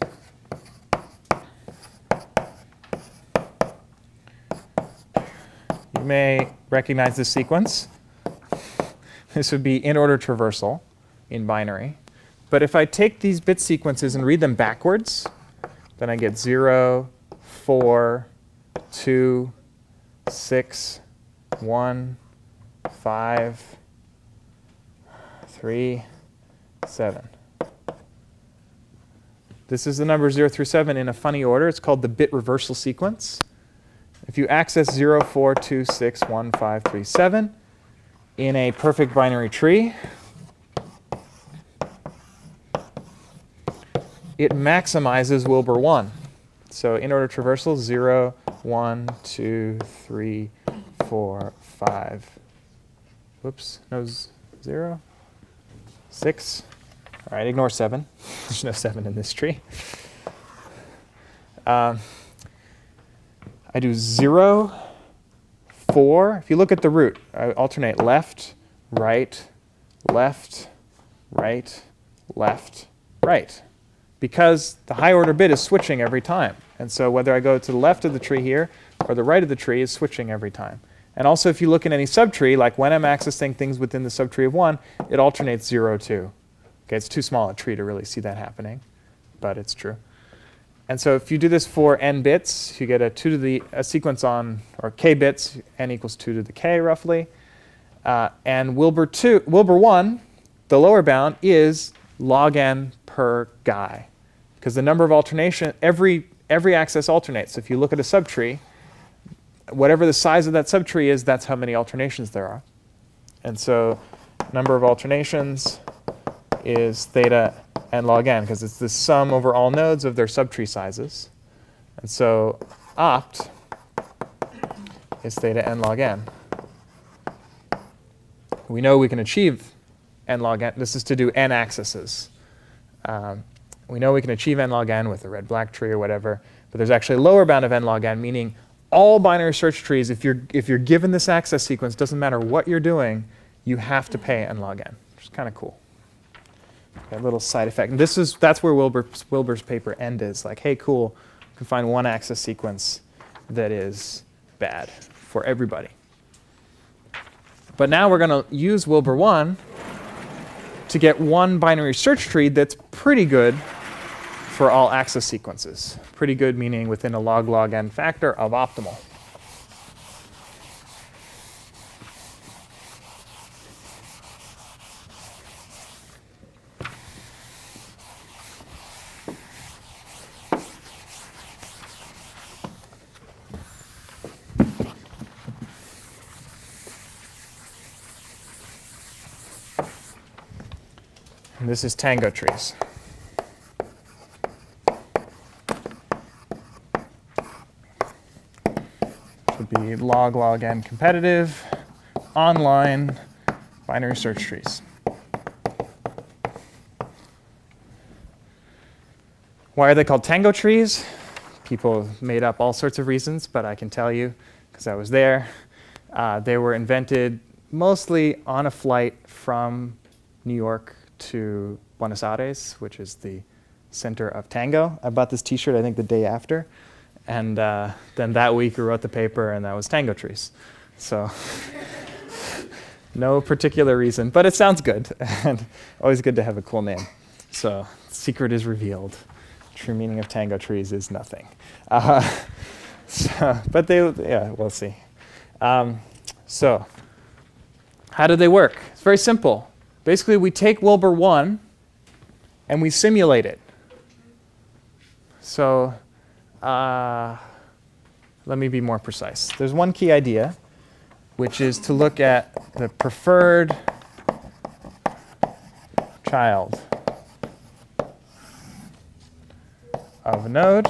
You may recognize this sequence. This would be in order traversal in binary. But if I take these bit sequences and read them backwards, then I get 0, 4, 2, 6, 1, 5, 3, 7. This is the number 0 through 7 in a funny order. It's called the bit reversal sequence. If you access 0, 4, 2, 6, 1, 5, 3, 7 in a perfect binary tree, it maximizes Wilber 1. So in order traversal, 0, 1, 2, 3, 4, 5. Whoops, no, 0, 6. All right, ignore 7. There's no 7 in this tree. Um, I do 0, 4. If you look at the root, I alternate left, right, left, right, left, right. Because the high order bit is switching every time. And so whether I go to the left of the tree here or the right of the tree is switching every time. And also if you look in any subtree, like when I'm accessing things within the subtree of 1, it alternates 0, 2. Okay, it's too small a tree to really see that happening, but it's true. And so if you do this for n bits, you get a 2 to the a sequence on, or k bits, n equals 2 to the k roughly. Uh, and Wilber, two, Wilber 1, the lower bound, is log n per guy. Because the number of alternation, every, every access alternates. So if you look at a subtree, whatever the size of that subtree is, that's how many alternations there are. And so number of alternations is theta n log n, because it's the sum over all nodes of their subtree sizes. And so opt is theta n log n. We know we can achieve n log n. This is to do n accesses. Um, we know we can achieve n log n with a red-black tree or whatever, but there's actually a lower bound of n log n, meaning all binary search trees, if you're, if you're given this access sequence, doesn't matter what you're doing, you have to pay and log in, which is kind of cool. A little side effect. And this is, that's where Wilber's, Wilber's paper ended. It's like, hey, cool, you can find one access sequence that is bad for everybody. But now we're going to use Wilber 1 to get one binary search tree that's pretty good for all access sequences. Pretty good meaning within a log log n factor of optimal. And this is tango trees. Log log n competitive, online, binary search trees. Why are they called tango trees? People made up all sorts of reasons, but I can tell you because I was there. Uh, they were invented mostly on a flight from New York to Buenos Aires, which is the center of tango. I bought this T-shirt I think the day after, and uh, then that week we wrote the paper, and that was tango trees. So no particular reason, but it sounds good, and always good to have a cool name. So secret is revealed. True meaning of tango trees is nothing. Uh, so, but they, yeah, we'll see. Um, so how do they work? It's very simple. Basically, we take Wilber 1 and we simulate it. So uh, let me be more precise. There's one key idea, which is to look at the preferred child of a node.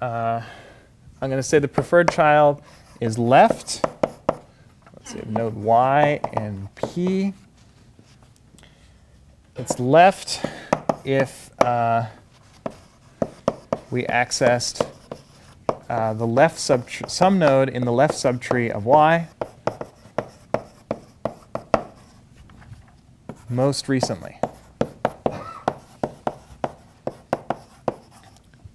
Uh, I'm going to say the preferred child is left. Let's see, node y and p. It's left if uh, we accessed uh, the left some node in the left subtree of y most recently.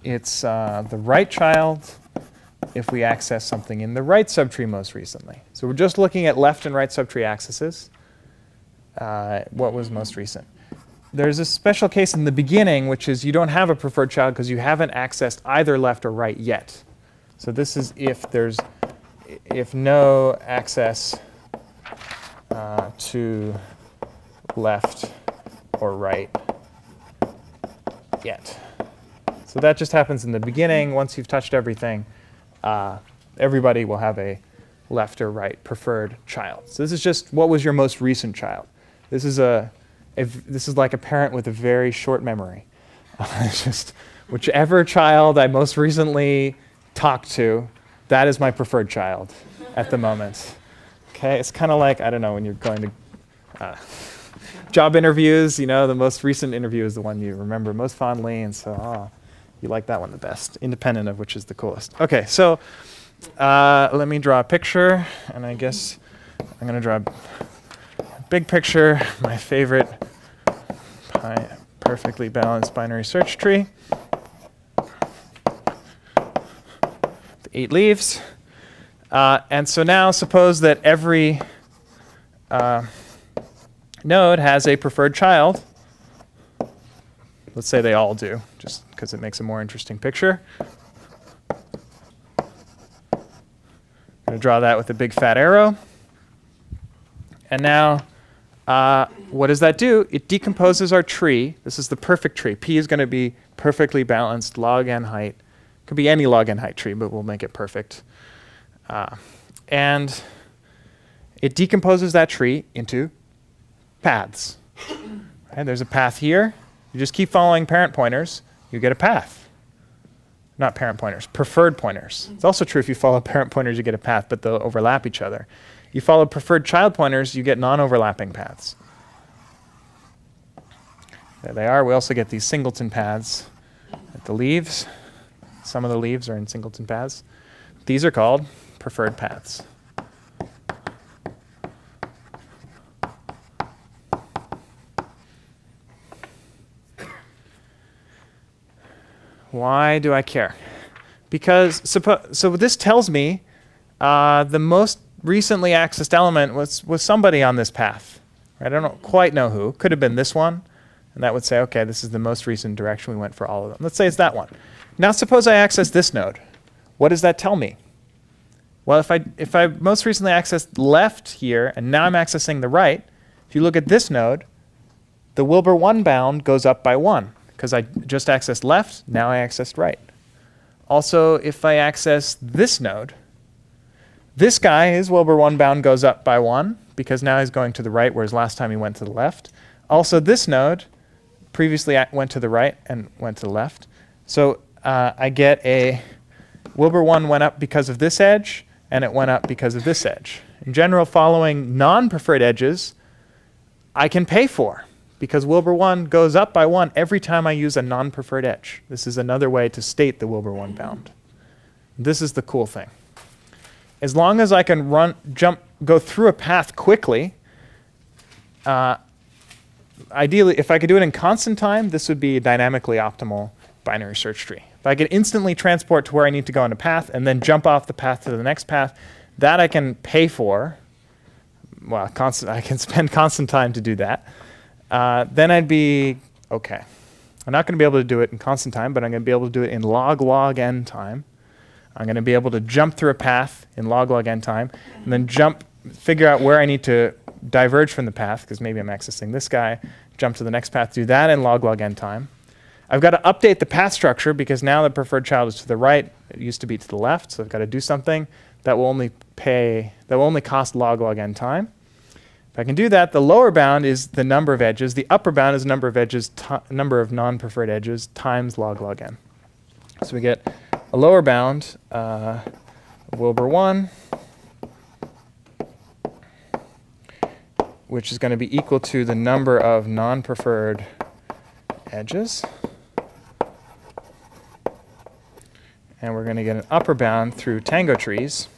It's uh, the right child if we access something in the right subtree most recently. So we're just looking at left and right subtree accesses. Uh, what was most recent? There's a special case in the beginning, which is you don't have a preferred child because you haven't accessed either left or right yet. So this is if there's if no access uh, to left or right yet. So that just happens in the beginning. Once you've touched everything, uh, everybody will have a left or right preferred child. So this is just what was your most recent child. This is a, a this is like a parent with a very short memory. Just whichever child I most recently talked to, that is my preferred child at the moment. Okay, it's kind of like I don't know when you're going to. Uh, job interviews, you know, the most recent interview is the one you remember most fondly, and so oh, you like that one the best, independent of which is the coolest. Okay, so uh, let me draw a picture, and I guess I'm going to draw big picture, my favorite perfectly balanced binary search tree. The eight leaves. Uh, and so now suppose that every uh, node has a preferred child. Let's say they all do, just because it makes a more interesting picture. I'm going to draw that with a big fat arrow. And now, uh, what does that do? It decomposes our tree. This is the perfect tree. P is going to be perfectly balanced log n height. Could be any log n height tree, but we'll make it perfect. Uh, and it decomposes that tree into paths. There's a path here. You just keep following parent pointers, you get a path. Not parent pointers, preferred pointers. It's also true if you follow parent pointers, you get a path, but they'll overlap each other. You follow preferred child pointers, you get non-overlapping paths. There they are. We also get these singleton paths at the leaves. Some of the leaves are in singleton paths. These are called preferred paths. Why do I care? Because so this tells me uh, the most recently accessed element was, was somebody on this path. Right? I don't quite know who. Could have been this one. And that would say, okay, this is the most recent direction we went for all of them. Let's say it's that one. Now suppose I access this node. What does that tell me? Well, if I, if I most recently accessed left here, and now I'm accessing the right, if you look at this node, the Wilber 1 bound goes up by 1 because I just accessed left, now I accessed right. Also, if I access this node, this guy, his Wilber 1 bound goes up by 1 because now he's going to the right, whereas last time he went to the left. Also, this node previously went to the right and went to the left. So uh, I get a Wilber 1 went up because of this edge, and it went up because of this edge. In general, following non-preferred edges, I can pay for because Wilber 1 goes up by 1 every time I use a non-preferred edge. This is another way to state the Wilber 1 bound. This is the cool thing. As long as I can run, jump, go through a path quickly, uh, ideally, if I could do it in constant time, this would be a dynamically optimal binary search tree. If I could instantly transport to where I need to go on a path and then jump off the path to the next path, that I can pay for. Well, constant, I can spend constant time to do that uh, then I'd be okay. I'm not going to be able to do it in constant time, but I'm going to be able to do it in log log n time. I'm going to be able to jump through a path in log log n time, and then jump, figure out where I need to diverge from the path, because maybe I'm accessing this guy, jump to the next path, do that in log log n time. I've got to update the path structure because now the preferred child is to the right. It used to be to the left, so I've got to do something that will only pay, that will only cost log log n time. If I can do that, the lower bound is the number of edges. The upper bound is number of edges, number of non-preferred edges times log log n. So we get a lower bound, uh, Wilber 1, which is going to be equal to the number of non-preferred edges. And we're going to get an upper bound through tango trees,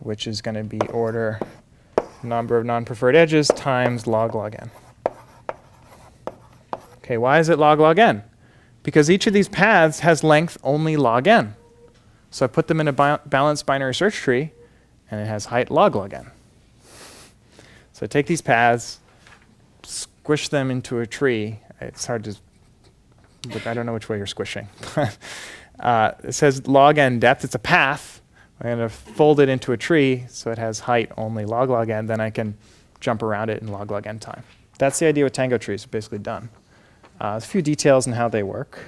which is going to be order number of non-preferred edges times log log n. Okay, why is it log log n? Because each of these paths has length only log n. So I put them in a bi balanced binary search tree, and it has height log log n. So I take these paths, squish them into a tree. It's hard to but I don't know which way you're squishing. uh, it says log n depth. It's a path. I'm going to fold it into a tree so it has height only log log n. Then I can jump around it in log log n time. That's the idea with tango trees. Basically done. Uh, a few details on how they work.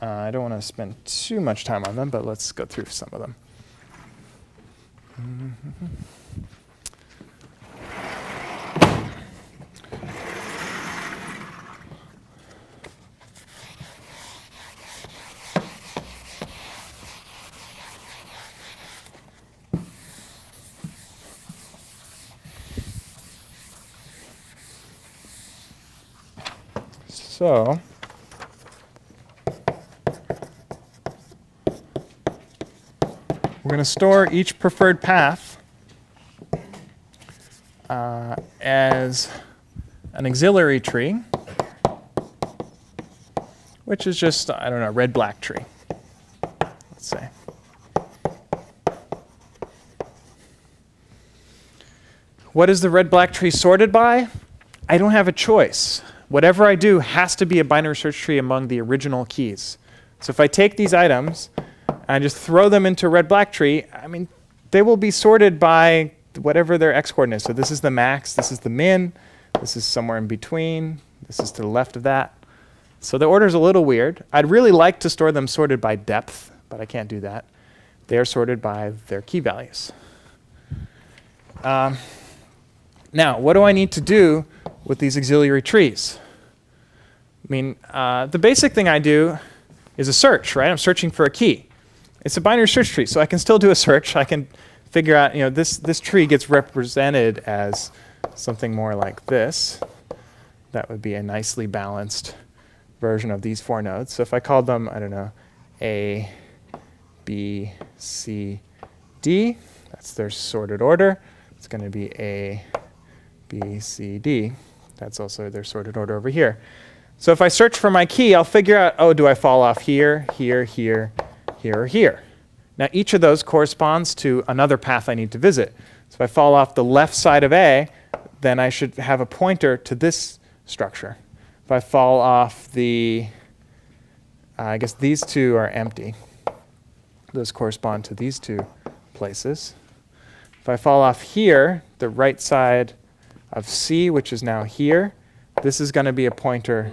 Uh, I don't want to spend too much time on them, but let's go through some of them. Mm -hmm. So, we're going to store each preferred path uh, as an auxiliary tree, which is just, I don't know, red-black tree, let's say. What is the red-black tree sorted by? I don't have a choice whatever I do has to be a binary search tree among the original keys. So if I take these items and just throw them into a red black tree, I mean, they will be sorted by whatever their x coordinate is. So this is the max, this is the min, this is somewhere in between, this is to the left of that. So the order is a little weird. I'd really like to store them sorted by depth, but I can't do that. They are sorted by their key values. Um, now, what do I need to do with these auxiliary trees? I mean, uh, the basic thing I do is a search, right? I'm searching for a key. It's a binary search tree, so I can still do a search. I can figure out, you know, this, this tree gets represented as something more like this. That would be a nicely balanced version of these four nodes. So if I called them, I don't know, A, B, C, D, that's their sorted order. It's going to be A, B, C, D. That's also their sorted order over here. So if I search for my key, I'll figure out, oh, do I fall off here, here, here, here, or here? Now each of those corresponds to another path I need to visit. So if I fall off the left side of A, then I should have a pointer to this structure. If I fall off the, uh, I guess these two are empty. Those correspond to these two places. If I fall off here, the right side of C, which is now here. This is going to be a pointer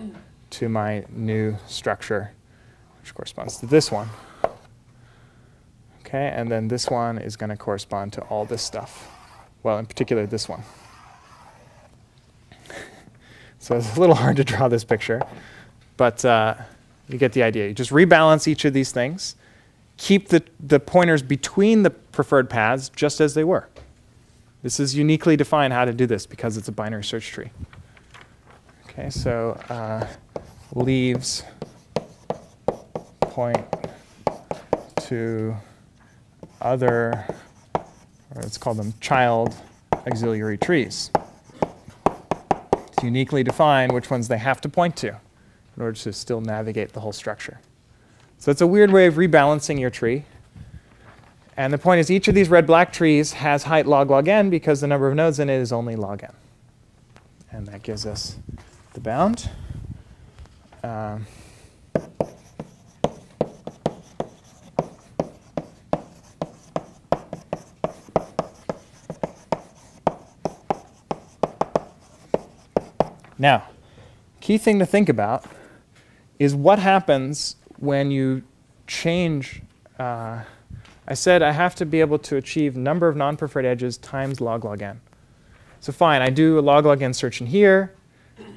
to my new structure, which corresponds to this one. Okay, and then this one is going to correspond to all this stuff. Well, in particular, this one. so it's a little hard to draw this picture, but uh, you get the idea. You just rebalance each of these things, keep the, the pointers between the preferred paths just as they were. This is uniquely defined how to do this because it's a binary search tree. Okay, so uh, leaves point to other, let's call them child auxiliary trees. It's uniquely defined which ones they have to point to in order to still navigate the whole structure. So it's a weird way of rebalancing your tree. And the point is each of these red-black trees has height log log n because the number of nodes in it is only log n. And that gives us the bound. Um, now, key thing to think about is what happens when you change uh, I said I have to be able to achieve number of non-preferred edges times log log n. So fine, I do a log log n search in here.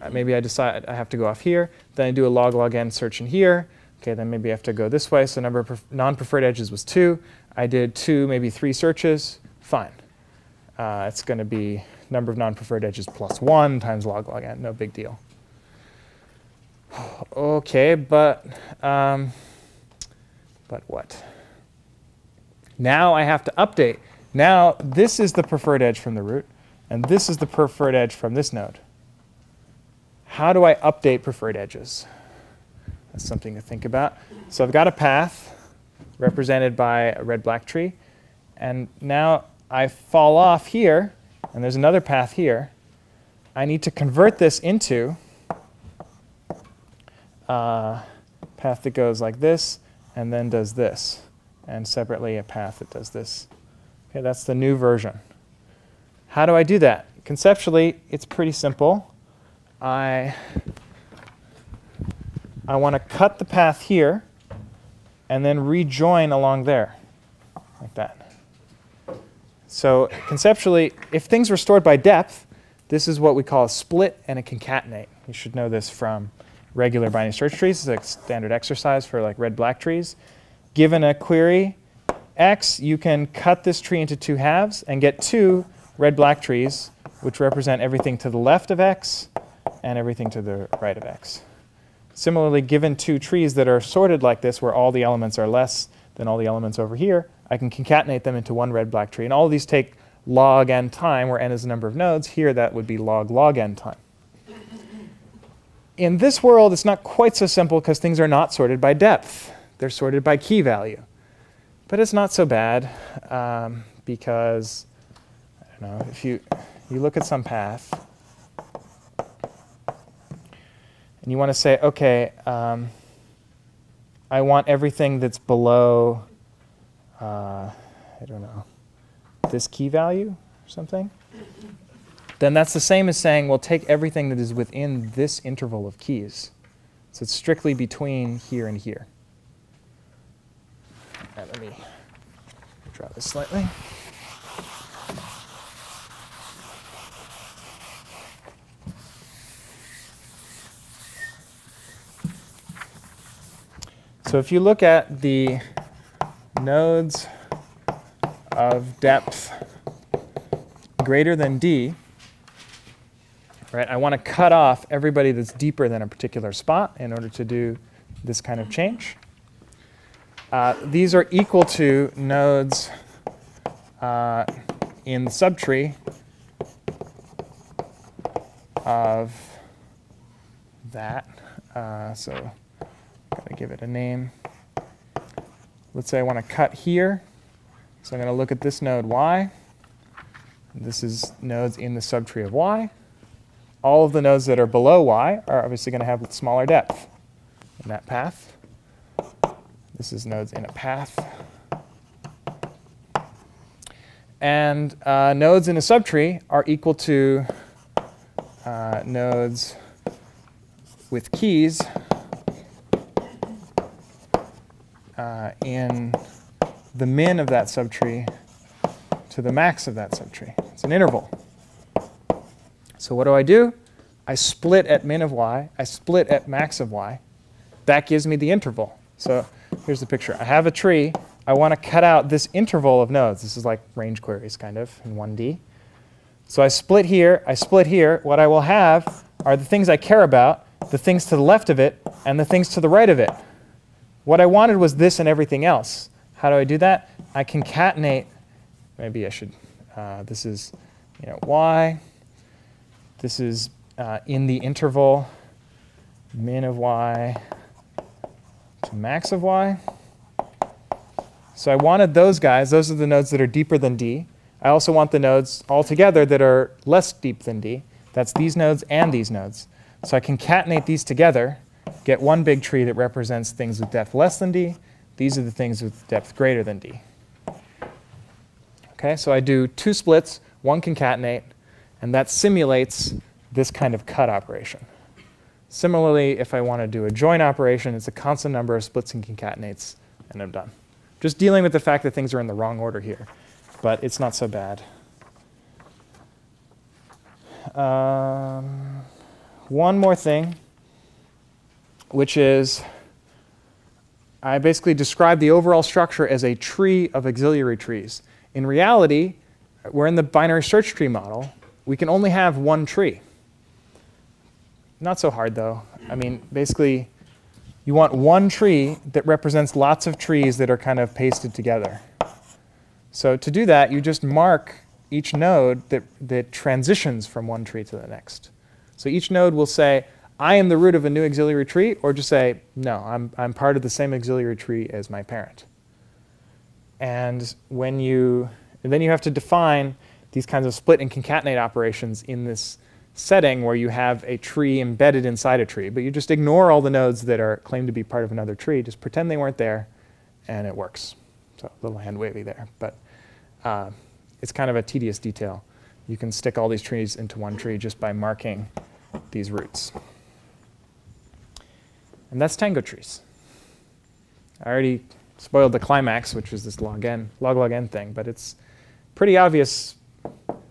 Uh, maybe I decide I have to go off here. Then I do a log log n search in here. Okay, then maybe I have to go this way. So number of non-preferred edges was 2. I did 2, maybe 3 searches. Fine. Uh, it's going to be number of non-preferred edges plus 1 times log log n. No big deal. Okay, but, um, but what? Now I have to update. Now this is the preferred edge from the root, and this is the preferred edge from this node. How do I update preferred edges? That's something to think about. So I've got a path represented by a red-black tree, and now I fall off here, and there's another path here. I need to convert this into a path that goes like this and then does this and separately a path that does this. Okay, that's the new version. How do I do that? Conceptually, it's pretty simple. I, I want to cut the path here and then rejoin along there, like that. So conceptually, if things were stored by depth, this is what we call a split and a concatenate. You should know this from regular binary search trees. It's a standard exercise for like red-black trees given a query x, you can cut this tree into two halves and get two red-black trees, which represent everything to the left of x and everything to the right of x. Similarly, given two trees that are sorted like this, where all the elements are less than all the elements over here, I can concatenate them into one red-black tree. And all these take log n time, where n is the number of nodes. Here, that would be log log n time. In this world, it's not quite so simple because things are not sorted by depth. They're sorted by key value. But it's not so bad um, because, I don't know, if you, you look at some path and you want to say, okay, um, I want everything that's below, uh, I don't know, this key value or something, then that's the same as saying, well, take everything that is within this interval of keys. So it's strictly between here and here. Let me draw this slightly. So if you look at the nodes of depth greater than d, right, I want to cut off everybody that's deeper than a particular spot in order to do this kind of change. Uh, these are equal to nodes uh, in the subtree of that. Uh, so I'm going to give it a name. Let's say I want to cut here. So I'm going to look at this node y. This is nodes in the subtree of y. All of the nodes that are below y are obviously going to have smaller depth in that path. This is nodes in a path. And uh, nodes in a subtree are equal to uh, nodes with keys uh, in the min of that subtree to the max of that subtree. It's an interval. So what do I do? I split at min of y. I split at max of y. That gives me the interval. So here's the picture. I have a tree. I want to cut out this interval of nodes. This is like range queries kind of in 1D. So I split here, I split here. What I will have are the things I care about, the things to the left of it, and the things to the right of it. What I wanted was this and everything else. How do I do that? I concatenate, maybe I should, uh, this is you know, y. This is uh, in the interval min of y to max of y. So I wanted those guys, those are the nodes that are deeper than D. I also want the nodes altogether that are less deep than D. That's these nodes and these nodes. So I concatenate these together, get one big tree that represents things with depth less than D. These are the things with depth greater than D. Okay, so I do two splits, one concatenate, and that simulates this kind of cut operation. Similarly, if I want to do a join operation, it's a constant number of splits and concatenates, and I'm done. Just dealing with the fact that things are in the wrong order here, but it's not so bad. Um, one more thing, which is I basically describe the overall structure as a tree of auxiliary trees. In reality, we're in the binary search tree model. We can only have one tree. Not so hard though. I mean, basically, you want one tree that represents lots of trees that are kind of pasted together. So to do that, you just mark each node that, that transitions from one tree to the next. So each node will say, I am the root of a new auxiliary tree, or just say, no, I'm, I'm part of the same auxiliary tree as my parent. And when you, and then you have to define these kinds of split and concatenate operations in this setting where you have a tree embedded inside a tree, but you just ignore all the nodes that are claimed to be part of another tree. Just pretend they weren't there, and it works. So a little hand wavy there, but uh, it's kind of a tedious detail. You can stick all these trees into one tree just by marking these roots. And that's tango trees. I already spoiled the climax, which was this log n, log log n thing, but it's pretty obvious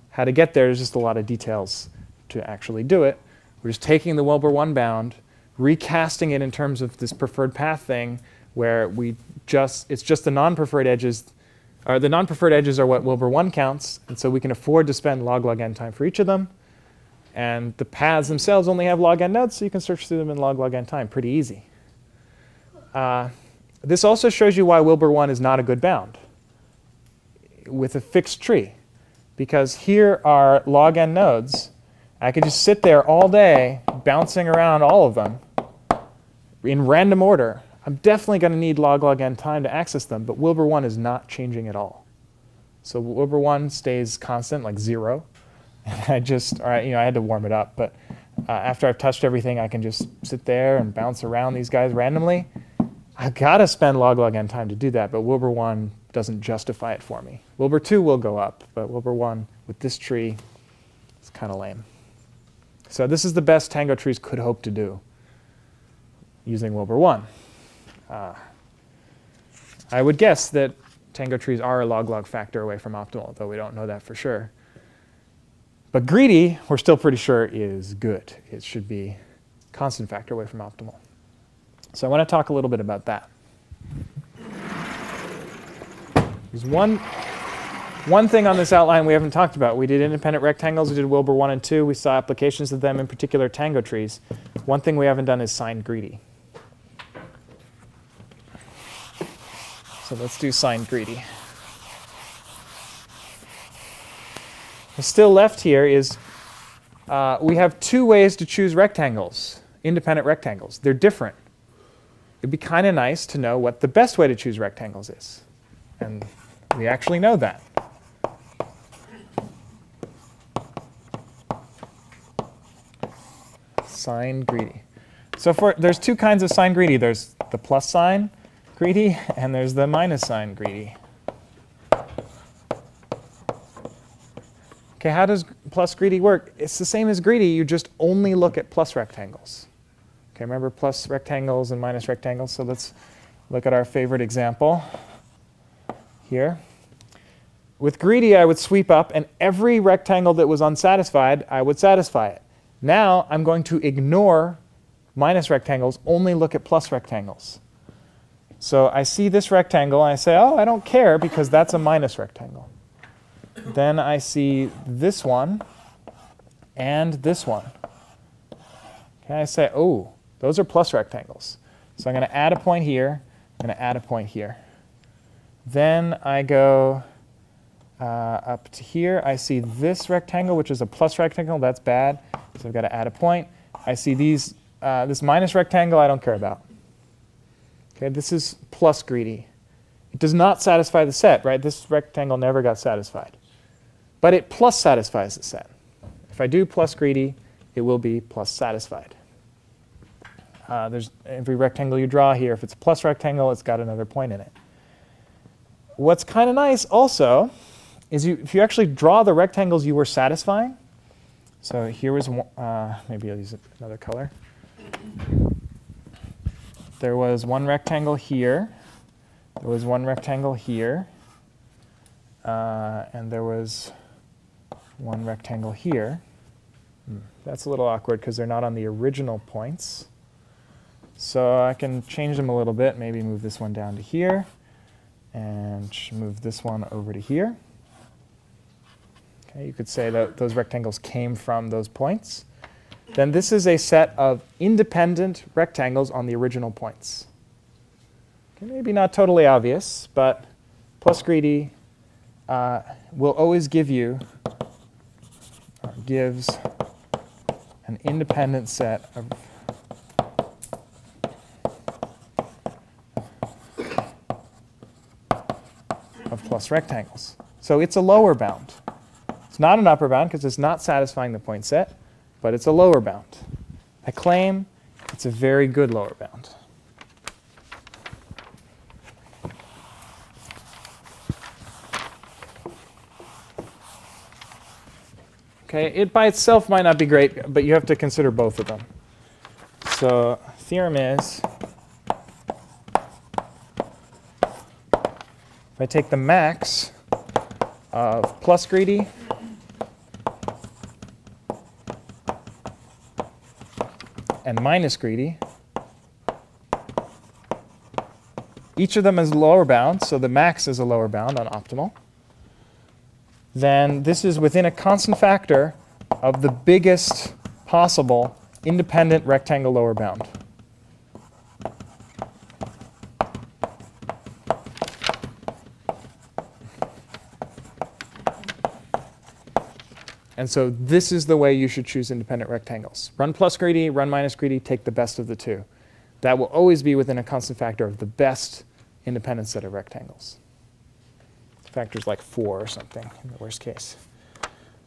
how to get there. There's just a lot of details to actually do it. We're just taking the Wilber 1 bound, recasting it in terms of this preferred path thing, where we just it's just the non-preferred edges, or the non-preferred edges are what Wilber 1 counts, and so we can afford to spend log log n time for each of them. And the paths themselves only have log n nodes, so you can search through them in log log n time pretty easy. Uh, this also shows you why Wilber 1 is not a good bound with a fixed tree. Because here are log n nodes, I could just sit there all day bouncing around all of them in random order. I'm definitely going to need log log n time to access them, but Wilber 1 is not changing at all. So Wilber 1 stays constant, like 0. And I just, or you know, I had to warm it up, but uh, after I've touched everything, I can just sit there and bounce around these guys randomly. I've got to spend log log n time to do that, but Wilber 1 doesn't justify it for me. Wilber 2 will go up, but Wilber 1 with this tree is kind of lame. So this is the best Tango trees could hope to do using Wilber 1. Uh, I would guess that Tango trees are a log-log factor away from optimal, though we don't know that for sure. But greedy, we're still pretty sure is good. It should be constant factor away from optimal. So I want to talk a little bit about that. There's one one thing on this outline we haven't talked about. We did independent rectangles. We did Wilber 1 and 2. We saw applications of them, in particular tango trees. One thing we haven't done is signed greedy. So let's do signed greedy. What's still left here is uh, we have two ways to choose rectangles, independent rectangles. They're different. It'd be kind of nice to know what the best way to choose rectangles is. And we actually know that. Sign greedy. So for there's two kinds of sign greedy. There's the plus sign greedy and there's the minus sign greedy. Okay, how does plus greedy work? It's the same as greedy, you just only look at plus rectangles. Okay, remember plus rectangles and minus rectangles? So let's look at our favorite example here. With greedy, I would sweep up, and every rectangle that was unsatisfied, I would satisfy it. Now I'm going to ignore minus rectangles, only look at plus rectangles. So I see this rectangle, and I say, oh, I don't care because that's a minus rectangle. Then I see this one and this one. Okay, I say, oh, those are plus rectangles. So I'm going to add a point here, I'm going to add a point here. Then I go uh, up to here. I see this rectangle, which is a plus rectangle. That's bad. So I've got to add a point. I see these, uh, this minus rectangle I don't care about. Okay, this is plus greedy. It does not satisfy the set, right? This rectangle never got satisfied. But it plus satisfies the set. If I do plus greedy, it will be plus satisfied. Uh, there's every rectangle you draw here, if it's a plus rectangle, it's got another point in it. What's kind of nice also is you, if you actually draw the rectangles you were satisfying, so here was one, uh, maybe I'll use another color. There was one rectangle here there was one rectangle here, uh, and there was one rectangle here. Hmm, That's a little awkward because they're not on the original points. So I can change them a little bit, maybe move this one down to here, and move this one over to here. You could say that those rectangles came from those points. Then this is a set of independent rectangles on the original points. Okay, maybe not totally obvious, but plus greedy uh, will always give you, or gives an independent set of of plus rectangles. So it's a lower bound. It's not an upper bound because it's not satisfying the point set, but it's a lower bound. I claim it's a very good lower bound. Okay, it by itself might not be great, but you have to consider both of them. So theorem is if I take the max of plus greedy and minus greedy, each of them is lower bound, so the max is a lower bound on optimal, then this is within a constant factor of the biggest possible independent rectangle lower bound. And so this is the way you should choose independent rectangles. Run plus greedy, run minus greedy, take the best of the two. That will always be within a constant factor of the best independent set of rectangles. Factors like 4 or something in the worst case.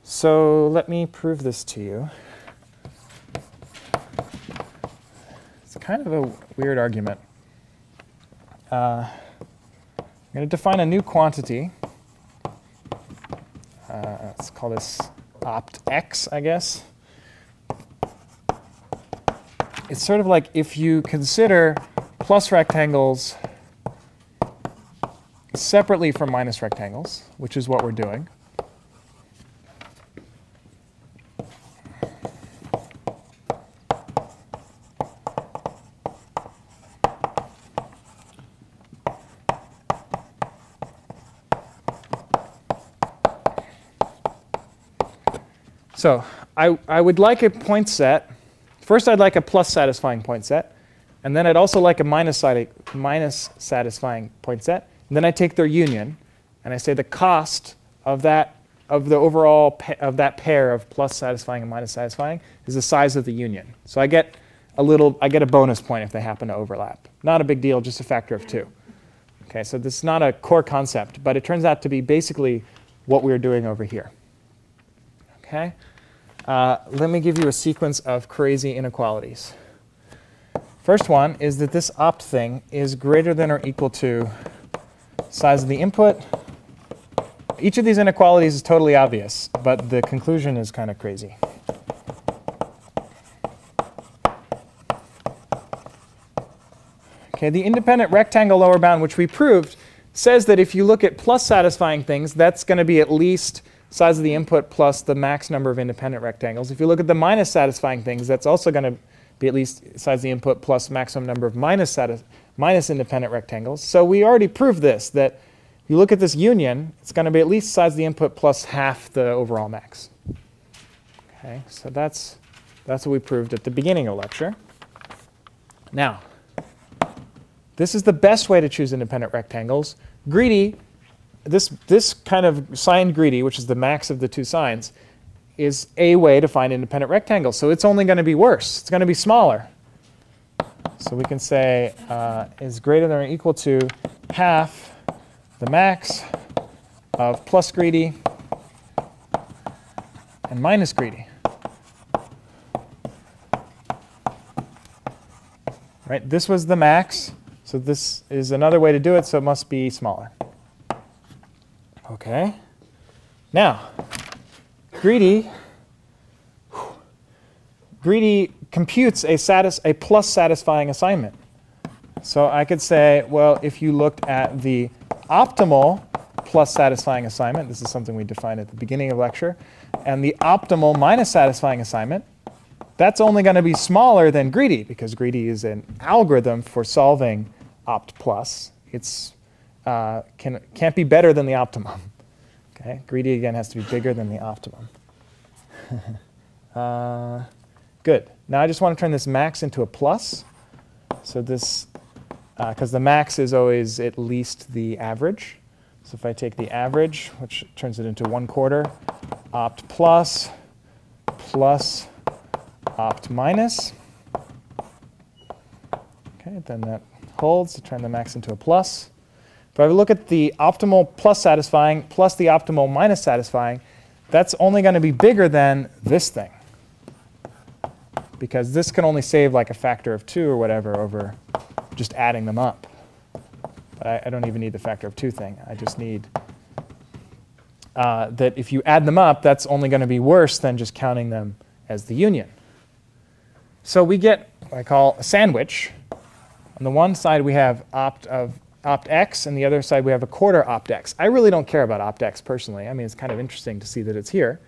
So let me prove this to you. It's kind of a weird argument. Uh, I'm going to define a new quantity. Uh, let's call this opt x, I guess. It's sort of like if you consider plus rectangles separately from minus rectangles, which is what we're doing. So I, I would like a point set. First, I'd like a plus satisfying point set. And then I'd also like a minus, minus satisfying point set. And then I take their union, and I say the cost of that of the overall of that pair of plus satisfying and minus satisfying is the size of the union. So I get a little I get a bonus point if they happen to overlap. Not a big deal, just a factor of two. Okay, so this is not a core concept, but it turns out to be basically what we're doing over here. Okay, uh, let me give you a sequence of crazy inequalities. First one is that this opt thing is greater than or equal to size of the input. Each of these inequalities is totally obvious, but the conclusion is kind of crazy. Okay, the independent rectangle lower bound, which we proved, says that if you look at plus satisfying things, that's going to be at least size of the input plus the max number of independent rectangles. If you look at the minus satisfying things, that's also going to be at least size of the input plus maximum number of minus, minus independent rectangles. So we already proved this, that if you look at this union, it's going to be at least size of the input plus half the overall max. Okay, so that's, that's what we proved at the beginning of lecture. Now, this is the best way to choose independent rectangles. Greedy, this, this kind of sign greedy, which is the max of the two signs, is a way to find independent rectangles. So it's only going to be worse. It's going to be smaller. So we can say uh, is greater than or equal to half the max of plus greedy and minus greedy. Right? This was the max. So this is another way to do it, so it must be smaller. Okay. Now, greedy greedy computes a, satis- a plus satisfying assignment. So I could say, well, if you looked at the optimal plus satisfying assignment, this is something we defined at the beginning of lecture, and the optimal minus satisfying assignment, that's only going to be smaller than greedy because greedy is an algorithm for solving opt plus. It's uh, can, can't be better than the optimum. Okay, greedy again has to be bigger than the optimum. uh, good. Now I just want to turn this max into a plus. So this, because uh, the max is always at least the average. So if I take the average, which turns it into one quarter, opt plus, plus opt minus. Okay, then that holds to turn the max into a plus. If I look at the optimal plus satisfying plus the optimal minus satisfying, that's only going to be bigger than this thing. Because this can only save like a factor of 2 or whatever over just adding them up. But I, I don't even need the factor of 2 thing. I just need uh, that if you add them up, that's only going to be worse than just counting them as the union. So we get what I call a sandwich. On the one side, we have opt of opt x, and the other side, we have a quarter opt x. I really don't care about opt x personally. I mean, it's kind of interesting to see that it's here.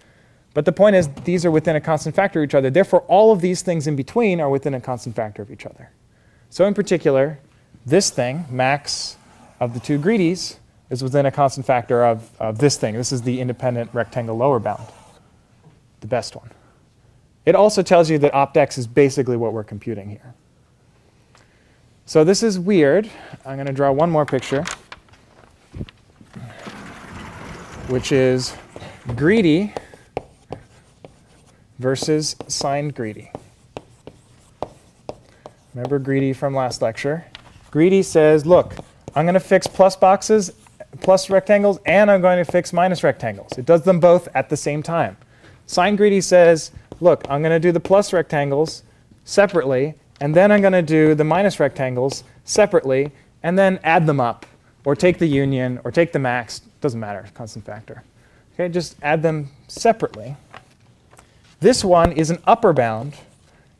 But the point is, these are within a constant factor of each other. Therefore, all of these things in between are within a constant factor of each other. So in particular, this thing, max of the two greedies, is within a constant factor of, of this thing. This is the independent rectangle lower bound, the best one. It also tells you that optx is basically what we're computing here. So this is weird. I'm going to draw one more picture, which is greedy versus signed greedy. Remember greedy from last lecture? Greedy says, look, I'm going to fix plus boxes, plus rectangles, and I'm going to fix minus rectangles. It does them both at the same time. Signed greedy says, look, I'm going to do the plus rectangles separately, and then I'm going to do the minus rectangles separately, and then add them up, or take the union, or take the max, doesn't matter, constant factor. Okay, just add them separately. This one is an upper bound.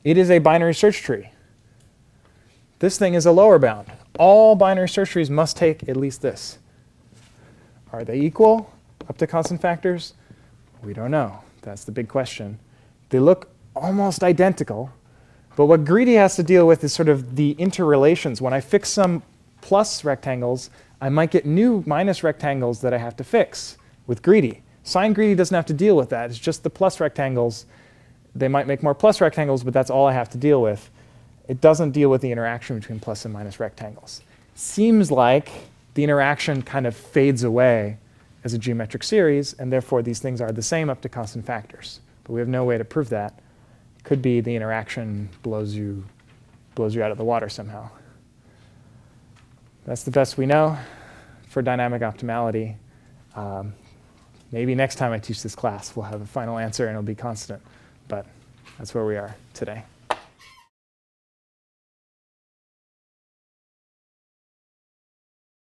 It is a binary search tree. This thing is a lower bound. All binary search trees must take at least this. Are they equal up to constant factors? We don't know. That's the big question. They look almost identical. But what greedy has to deal with is sort of the interrelations. When I fix some plus rectangles, I might get new minus rectangles that I have to fix with greedy. Signed greedy doesn't have to deal with that. It's just the plus rectangles. They might make more plus rectangles, but that's all I have to deal with. It doesn't deal with the interaction between plus and minus rectangles. Seems like the interaction kind of fades away as a geometric series, and therefore these things are the same up to constant factors but we have no way to prove that. Could be the interaction blows you, blows you out of the water somehow. That's the best we know for dynamic optimality. Um, maybe next time I teach this class, we'll have a final answer and it'll be constant, but that's where we are today.